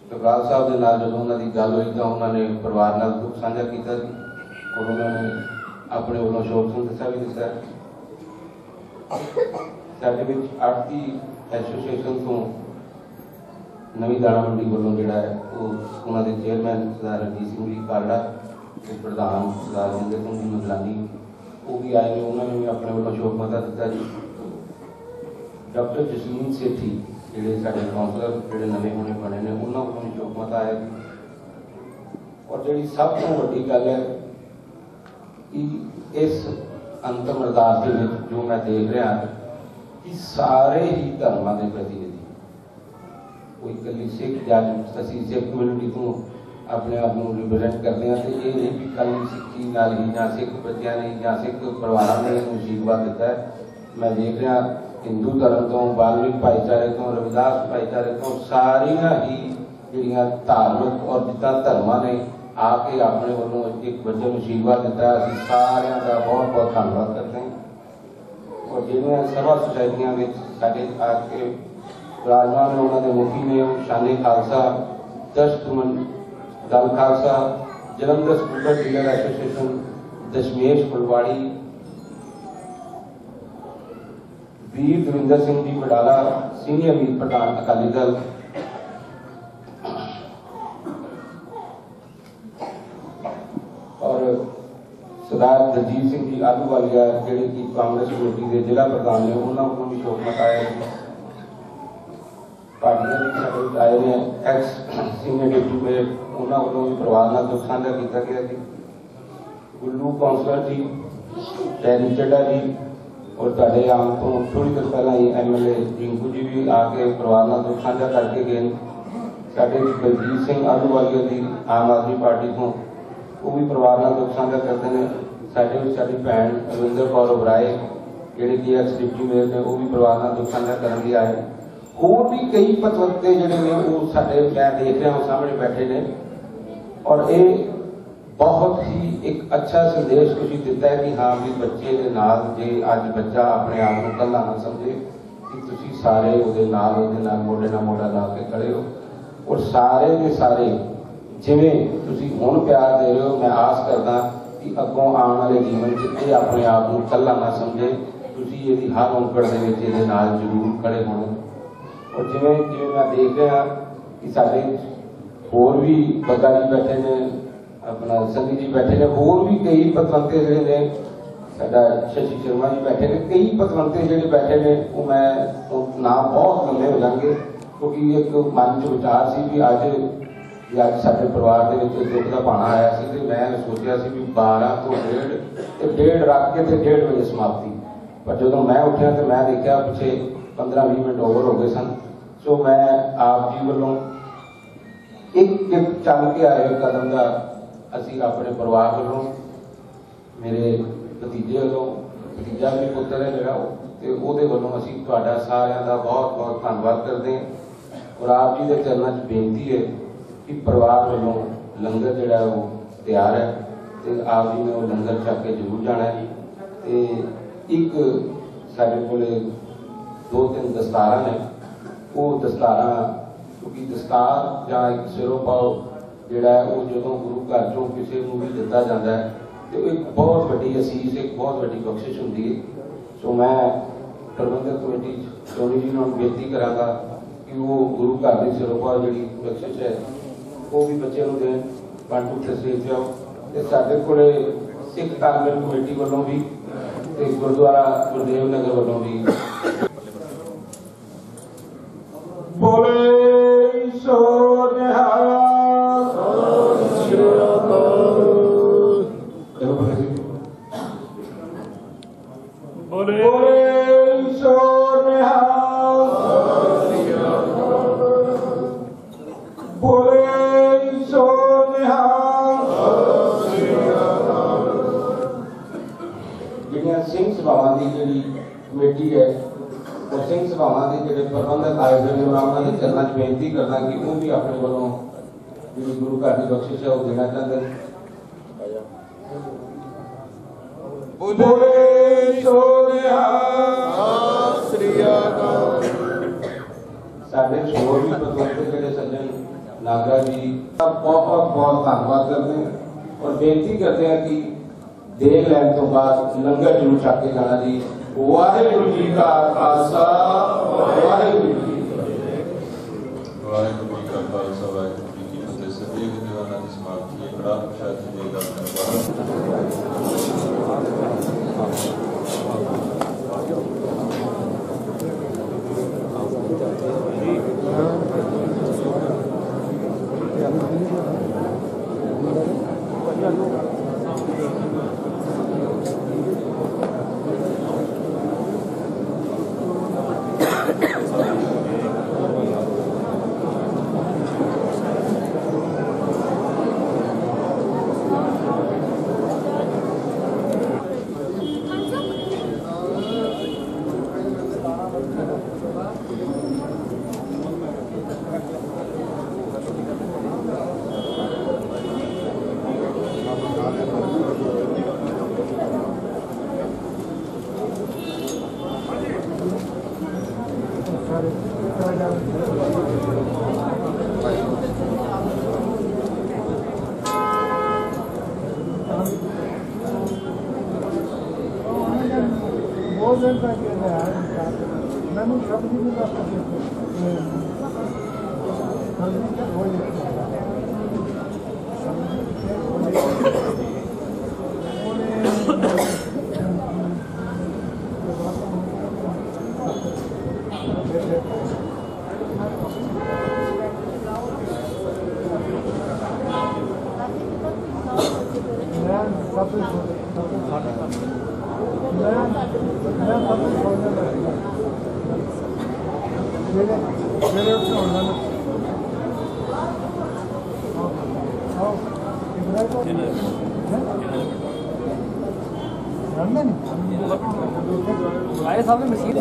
ਟਕਰਾਲ ਸਾਹਿਬ ਦੇ ਨਾਲ ਜਦੋਂ ਉਹਨਾਂ ਦੀ ਗੱਲ ਹੋਈ ਤਾਂ ਉਹਨਾਂ ਨੇ ਪਰਿਵਾਰ ਨਾਲ ਦੁੱਖ ਸਾਂਝਾ ਕੀਤਾ ਸੀ। ਔਰ ਉਹਨਾਂ ਨੇ ਆਪਣੇ ਵੱਲੋਂ ਸ਼ੋਕ ਸੰਦੇਸ਼ਾ ਵੀ ਦਿੱਤਾ ਸਾਡੇ ਵਿੱਚ ਆਰਤੀ ਐਸੋਸੀਏਸ਼ਨ ਤੋਂ ਨਵੀਂ ਦਾਣਾ ਮੰਡੀ ਵੱਲੋਂ ਜਿਹੜਾ ਹੈ, ਉਹ ਉਹਨਾਂ ਦੇ ਚੇਅਰਮੈਨ ਸਰਦਾਰ ਰਣਜੀਤ ਸਿੰਘ ਜੀ ਕਾਲੜਾ ਤੇ ਪ੍ਰਧਾਨ ਸਰਦਾਰ ਜਿੰਦਰ ਸਿੰਘ ਜੀ ਮਗਲਾਨੀ ਉਹ ਵੀ ਆਏ ਨੇ ਉਹਨਾਂ ਨੇ ਵੀ ਆਪਣੇ ਵੱਲੋਂ ਸ਼ੋਕ ਮਤਾ ਦਿੱਤਾ ਜੀ ਡਾਕਟਰ ਜਸਮੀਨ ਸੇਠੀ ਜਿਹੜੇ ਸਾਡੇ ਕਾਉਂਸਲਰ ਜਿਹੜੇ ਨਵੇਂ ਹੋਣੇ ਬਣੇ ਨੇ ਉਹਨਾਂ ਵੱਲੋਂ ਵੀ ਸ਼ੋਕ ਮਤਾ ਆਇਆ ਜੀ ਔਰ ਜਿਹੜੀ ਸਭ ਤੋਂ ਵੱਡੀ ਗੱਲ ਹੈ ਕਿ ਇਸ ਅੰਤਮ ਅਰਦਾਸ ਦੇ ਵਿੱਚ ਜੋ ਮੈਂ ਦੇਖ ਰਿਹਾ ਕਿ ਸਾਰੇ ਹੀ ਧਰਮਾਂ ਦੇ ਪ੍ਰਤੀਨਿਧੀ ਕੋਈ ਇਕੱਲੀ ਸਿੱਖ ਜਾਂ ਅਸੀਂ ਸਿੱਖ ਕਮਿਊਨਿਟੀ ਤੋਂ ਆਪਣੇ ਆਪ ਨੂੰ ਰਿਪਰੈਜ਼ੈਂਟ ਕਰਦੇ ਹਾਂ ਤੇ ਇਹ ਨਹੀਂ ਵੀ ਕੱਲੀ ਸਿੱਖੀ ਨਾਲ ਹੀ ਜਾਂ ਸਿੱਖ ਬੱਚਿਆਂ ਨੇ ਜਾਂ ਸਿੱਖ ਪਰਿਵਾਰਾਂ ਨੇ ਇਹਨੂੰ ਅਸ਼ੀਰਵਾਦ ਦਿੱਤਾ ਹੈ। ਮੈਂ ਦੇਖ ਰਿਹਾ ਹਿੰਦੂ ਧਰਮ ਤੋਂ ਬਾਲਮਿਕ ਭਾਈਚਾਰੇ ਤੋਂ, ਰਵਿਦਾਸ ਭਾਈਚਾਰੇ ਤੋਂ ਸਾਰੀਆਂ ਹੀ ਜਿਹੜੀਆਂ ਧਾਰਮਿਕ ਔਰ ਜਿੱਦਾਂ ਧਰਮਾਂ ਨੇ ਆ ਕੇ ਆਪਣੇ ਵੱਲੋਂ ਇੱਕ ਬੱਚੇ ਨੂੰ ਦਿੱਤਾ ਅਸੀਂ ਸਾਰਿਆਂ ਦਾ ਬਹੁਤ ਬਹੁਤ ਧੰਨਵਾਦ ਕਰਦੇ ਹਾਂ। ਔਰ ਜਿਹੜੀਆਂ ਸਭਾ ਸੁਸਾਇਟੀਆਂ ਵਿੱਚ ਸਾਡੇ ਆ ਕੇ ਰਾਜਮਾਨ ਉਹਨਾਂ ਦੇ ਮੁਖੀ ਨੇ ਉਹ ਸ਼ਾਨੇ Khalsa ਦਸ਼ਤਮਨ Dal Khalsa Jalandhar scooter dealer association Dashmesh Phulwari ਵੀਰ ਦਵਿੰਦਰ ਸਿੰਘ ਜੀ ਬਡਾਲਾ ਸੀਨੀਅਰ ਵੀਰ ਪ੍ਰਧਾਨ ਅਕਾਲੀ ਦਲ ਔਰ ਸਰਦਾਰ ਦਲਜੀਤ ਸਿੰਘ ਜੀ ਆਲੂਵਾਲੀਆ ਜਿਹੜੇ ਕਿ ਕਾਂਗਰਸ ਕਮੇਟੀ ਦੇ ਜ਼ਿਲ੍ਹਾ ਪ੍ਰਧਾਨ ਨੇ ਉਹਨਾਂ ਵੱਲੋਂ ਵੀ ਸ਼ੋਕ ਮਤਾਇਆ ਪਾਰਟੀ ਦੇ ਵਿੱਚ ਸਾਡੇ ਵਿੱਚ ਆਏ ਨੇ ਐਕਸ ਸੀਨੀਅਰ ਡਿਪਟੀ ਮੇਅਰ ਉਹਨਾਂ ਵੱਲੋਂ ਵੀ ਪਰਿਵਾਰ ਨਾਲ ਦੁੱਖ ਸਾਂਝਾ ਕੀਤਾ ਗਿਆ ਜੀ ਗੁੱਲੂ ਕੌਂਸਲਰ ਜੀ ਟੈਰੀ ਚੱਡਾ ਜੀ ਔਰ ਤੁਹਾਡੇ ਆਉਣ ਤੋਂ ਥੋੜੀ ਦੇਰ ਪਹਿਲਾਂ ਹੀ ਐਮਐਲਏ ਰਿੰਕੂ ਜੀ ਵੀ ਆ ਕੇ ਪਰਿਵਾਰ ਨਾਲ ਦੁੱਖ ਸਾਂਝਾ ਕਰਕੇ ਗਏ ਨੇ ਸਾਡੇ ਵਿੱਚ ਬਲਜੀਤ ਸਿੰਘ ਆਲੂਵਾਲੀਆ ਜੀ ਆਮ ਆਦਮੀ ਪਾਰਟੀ ਤੋਂ ਉਹ ਵੀ ਪਰਿਵਾਰ ਨਾਲ ਦੁੱਖ ਸਾਂਝਾ ਕਰਦੇ ਨੇ ਸਾਡੇ ਵਿੱਚ ਸਾਡੀ ਭੈਣ ਰਵਿੰਦਰ ਕੌਰ ਉਬਰਾਏ ਜਿਹੜੇ ਕਿ ਐਕਸ ਡਿਪਟੀ ਮੇਅਰ ਨੇ ਉਹ ਵੀ ਪਰਿਵਾਰ ਨਾਲ ਦੁੱਖ ਸਾਂਝਾ ਕਰਨ ਲਈ ਆਏ ਹੋਰ ਵੀ ਕਈ ਪਤਵੰਤੇ ਜਿਹੜੇ ਨੇ ਉਹ ਸਾਡੇ ਮੈਂ ਦੇਖ ਰਿਹਾ ਹਾਂ ਸਾਹਮਣੇ ਬੈਠੇ ਨੇ। ਔਰ ਇਹ ਬਹੁਤ ਹੀ ਇੱਕ ਅੱਛਾ ਸੰਦੇਸ਼ ਤੁਸੀਂ ਦਿੱਤਾ ਹੈ ਕਿ ਹਾਂ ਵੀ ਬੱਚੇ ਦੇ ਨਾਲ ਜੇ ਅੱਜ ਬੱਚਾ ਆਪਣੇ ਆਪ ਨੂੰ ਇਕੱਲਾ ਨਾ ਸਮਝੇ, ਕਿ ਤੁਸੀਂ ਸਾਰੇ ਉਹਦੇ ਨਾਲ ਉਹਦੇ ਨਾਲ ਮੋਢੇ ਨਾਲ ਮੋਢਾ ਲਾ ਕੇ ਖੜੇ ਹੋ। ਔਰ ਸਾਰੇ ਦੇ ਸਾਰੇ, ਜਿਵੇਂ ਤੁਸੀਂ ਹੁਣ ਪਿਆਰ ਦੇ ਰਹੇ ਹੋ, ਮੈਂ ਆਸ ਕਰਦਾ ਕਿ ਅੱਗੋਂ ਆਉਣ ਵਾਲੇ ਜੀਵਨ 'ਚ ਇਹ ਆਪਣੇ ਆਪ ਨੂੰ ਇਕੱਲਾ ਨਾ ਸਮਝੇ। ਤੁਸੀਂ ਇਹਦੀ ਹਰ ਔਂਕੜ ਦੇ ਵਿੱਚ ਇਹਦੇ ਨਾਲ ਜ਼ਰੂਰ ਖੜੇ ਹੋਣਾ। ਔਰ ਜਿਵੇਂ ਜਿਵੇਂ ਮੈਂ ਦੇਖ ਰਿਹਾ ਕਿ ਸਾਡੇ ਹੋਰ ਵੀ ਬੱਗਾ ਜੀ ਬੈਠੇ ਨੇ ਆਪਣਾ ਸੰਧੀ ਜੀ ਬੈਠੇ ਨੇ ਹੋਰ ਵੀ ਕਈ ਪਤਵੰਤੇ ਜਿਹੜੇ ਨੇ ਸਾਡਾ ਸ਼ਸ਼ੀ ਸ਼ਰਮਾ ਜੀ ਬੈਠੇ ਨੇ ਕਈ ਪਤਵੰਤੇ ਜਿਹੜੇ ਬੈਠੇ ਨੇ ਉਹ ਮੈਂ ਉਹ ਨਾਮ ਬਹੁਤ ਲੰਮੇ ਹੋ ਜਾਣਗੇ ਕਿਉਂਕਿ ਇੱਕ ਮਨ ਚ ਵਿਚਾਰ ਸੀ ਵੀ ਅੱਜ ਵੀ ਅੱਜ ਸਾਡੇ ਪਰਿਵਾਰ ਦੇ ਵਿੱਚ ਦੁੱਖ ਦਾ ਪਾਣਾ ਆਇਆ ਸੀ ਤੇ ਮੈਂ ਸੋਚਿਆ ਸੀ ਵੀ 12 ਤੋਂ 1.5 ਤੇ 1.5 ਰੱਖ ਕੇ ਤੇ 1.5 ਵਜੇ ਸਮਾਪਤੀ ਪਰ ਜਦੋਂ ਮੈਂ ਉੱਠਿਆ ਤੇ ਮੈਂ ਦੇਖਿਆ ਪਿੱਛੇ 15-20 ਮਿੰਟ ਓਵਰ ਹੋ ਗਏ ਸਨ ਸੋ ਮੈਂ ਆਪ ਜੀ ਵੱਲੋਂ ਇੱਕ ਇੱਕ ਚੱਲ ਕੇ ਆਏ ਹੋਏ ਕਦਮ ਦਾ ਅਸੀਂ ਆਪਣੇ ਪਰਿਵਾਰ ਵੱਲੋਂ ਮੇਰੇ ਭਤੀਜੇ ਵੱਲੋਂ ਭਤੀਜਾ ਵੀ ਪੁੱਤਰ ਹੈ ਮੇਰਾ ਉਹ, ਤੇ ਉਹਦੇ ਵੱਲੋਂ ਅਸੀਂ ਤੁਹਾਡਾ ਸਾਰਿਆਂ ਦਾ ਬਹੁਤ ਬਹੁਤ ਧੰਨਵਾਦ ਕਰਦੇ ਹਾਂ। ਔਰ ਆਪ ਜੀ ਦੇ ਚਰਨਾਂ 'ਚ ਬੇਨਤੀ ਹੈ ਕਿ ਪਰਿਵਾਰ ਵੱਲੋਂ ਲੰਗਰ ਜਿਹੜਾ ਉਹ ਤਿਆਰ ਹੈ ਤੇ ਆਪ ਜੀ ਨੇ ਉਹ ਲੰਗਰ ਛਕ ਕੇ ਜ਼ਰੂਰ ਜਾਣਾ ਹੈ ਤੇ ਇੱਕ ਸਾਡੇ ਕੋਲੇ ਦੋ ਤਿੰਨ ਦਸਤਾਰਾਂ ਨੇ ਉਹ ਦਸਤਾਰਾਂ, ਕਿਉਂਕਿ ਦਸਤਾਰ ਜਾਂ ਇੱਕ ਸਿਰੋਂ ਪਾਓ ਜਿਹੜਾ ਉਹ ਜਦੋਂ ਗੁਰੂ ਘਰ ਚੋਂ ਕਿਸੇ ਨੂੰ ਵੀ ਦਿੱਤਾ ਜਾਂਦਾ ਹੈ, ਤੇ ਉਹ ਇੱਕ ਬਹੁਤ ਵੱਡੀ ਅਸੀਸ, ਇੱਕ ਬਹੁਤ ਵੱਡੀ ਬਖਸ਼ਿਸ਼ ਹੁੰਦੀ ਹੈ। ਸੋ ਮੈਂ ਪ੍ਰਬੰਧਕ ਕਮੇਟੀ ਚੋਣੀ ਜੀ ਨੂੰ ਬੇਨਤੀ ਕਰਾਂਗਾ ਕਿ ਉਹ ਗੁਰੂ ਘਰ ਦੀ ਸਿਰੋਂ ਜਿਹੜੀ ਬਖਸ਼ਿਸ਼ ਹੈ, ਉਹ ਵੀ ਬੱਚਿਆਂ ਨੂੰ ਦੇਣ। ਵਨ ਟੂ ਤਸਵੀਰ ਜਾਓ। ਤੇ ਸਾਡੇ ਕੋਲੇ ਸਿੱਖ ਤਾਲਮੇਲ ਕਮੇਟੀ ਵੱਲੋਂ ਵੀ ਤੇ ਗੁਰਦੁਆਰਾ ਗੁਰਦੇਵ ਨਗਰ ਵੱਲੋਂ ਵੀ ਜਿਹੜੇ ਪ੍ਰਬੰਧਕ ਆਏ ਹੋਏ ਨੇ ਉਹਨਾਂ ਦੇ ਚਰਨਾਂ 'ਚ ਬੇਨਤੀ ਕਰਦਾ ਕਿ ਉਹ ਵੀ ਆਪਣੇ ਵੱਲੋਂ ਜਿਹੜੀ ਗੁਰੂ ਘਰ ਦੀ ਬਖਸ਼ਿਸ਼ ਹੈ ਉਹ ਦੇਣਾ ਚਾਹੁੰਦੇ ਨੇ ਬੋਲੇ ਸੋ ਨਿਹਾਲ ਸ੍ਰੀ ਅਕਾਲ ਸਾਡੇ ਹੋਰ ਵੀ ਪ੍ਰਬੰਧਕ ਜਿਹੜੇ ਸੱਜਣ ਨਾਗਰਾ ਜੀ ਦਾ ਬਹੁਤ ਬਹੁਤ ਧੰਨਵਾਦ ਕਰਦੇ ਹਾਂ ਔਰ ਬੇਨਤੀ ਕਰਦੇ ਹਾਂ ਕਿ ਦੇਗ ਲੈਣ ਤੋਂ ਬਾਅਦ ਲੰਗਰ ਜ਼ਰੂਰ ਛਕ ਕੇ ਜਾਣਾ ਜੀ ਵਾਹਿਗੁਰੂ ਜੀ ਕਾ ਖਾਲਸਾ, ਵਾਹਿਗੁਰੂ ਜੀ ਕੀ ਫਤਿਹ। ਵਾਹਿਗੁਰੂ ਜੀ ਕਾ ਖਾਲਸਾ, ਵਾਹਿਗੁਰੂ ਜੀ ਕੀ ਫਤਿਹ। ਸਭੇ ਵਾਲਾ ਦੀ ਸਮਾਪਤੀ ਹੈ। ਕੜਾ ਪ੍ਰਸ਼ਾਦ Gracias. ਆਏ ਸਾਹਮਣੇ ਮਸ਼ੀਨ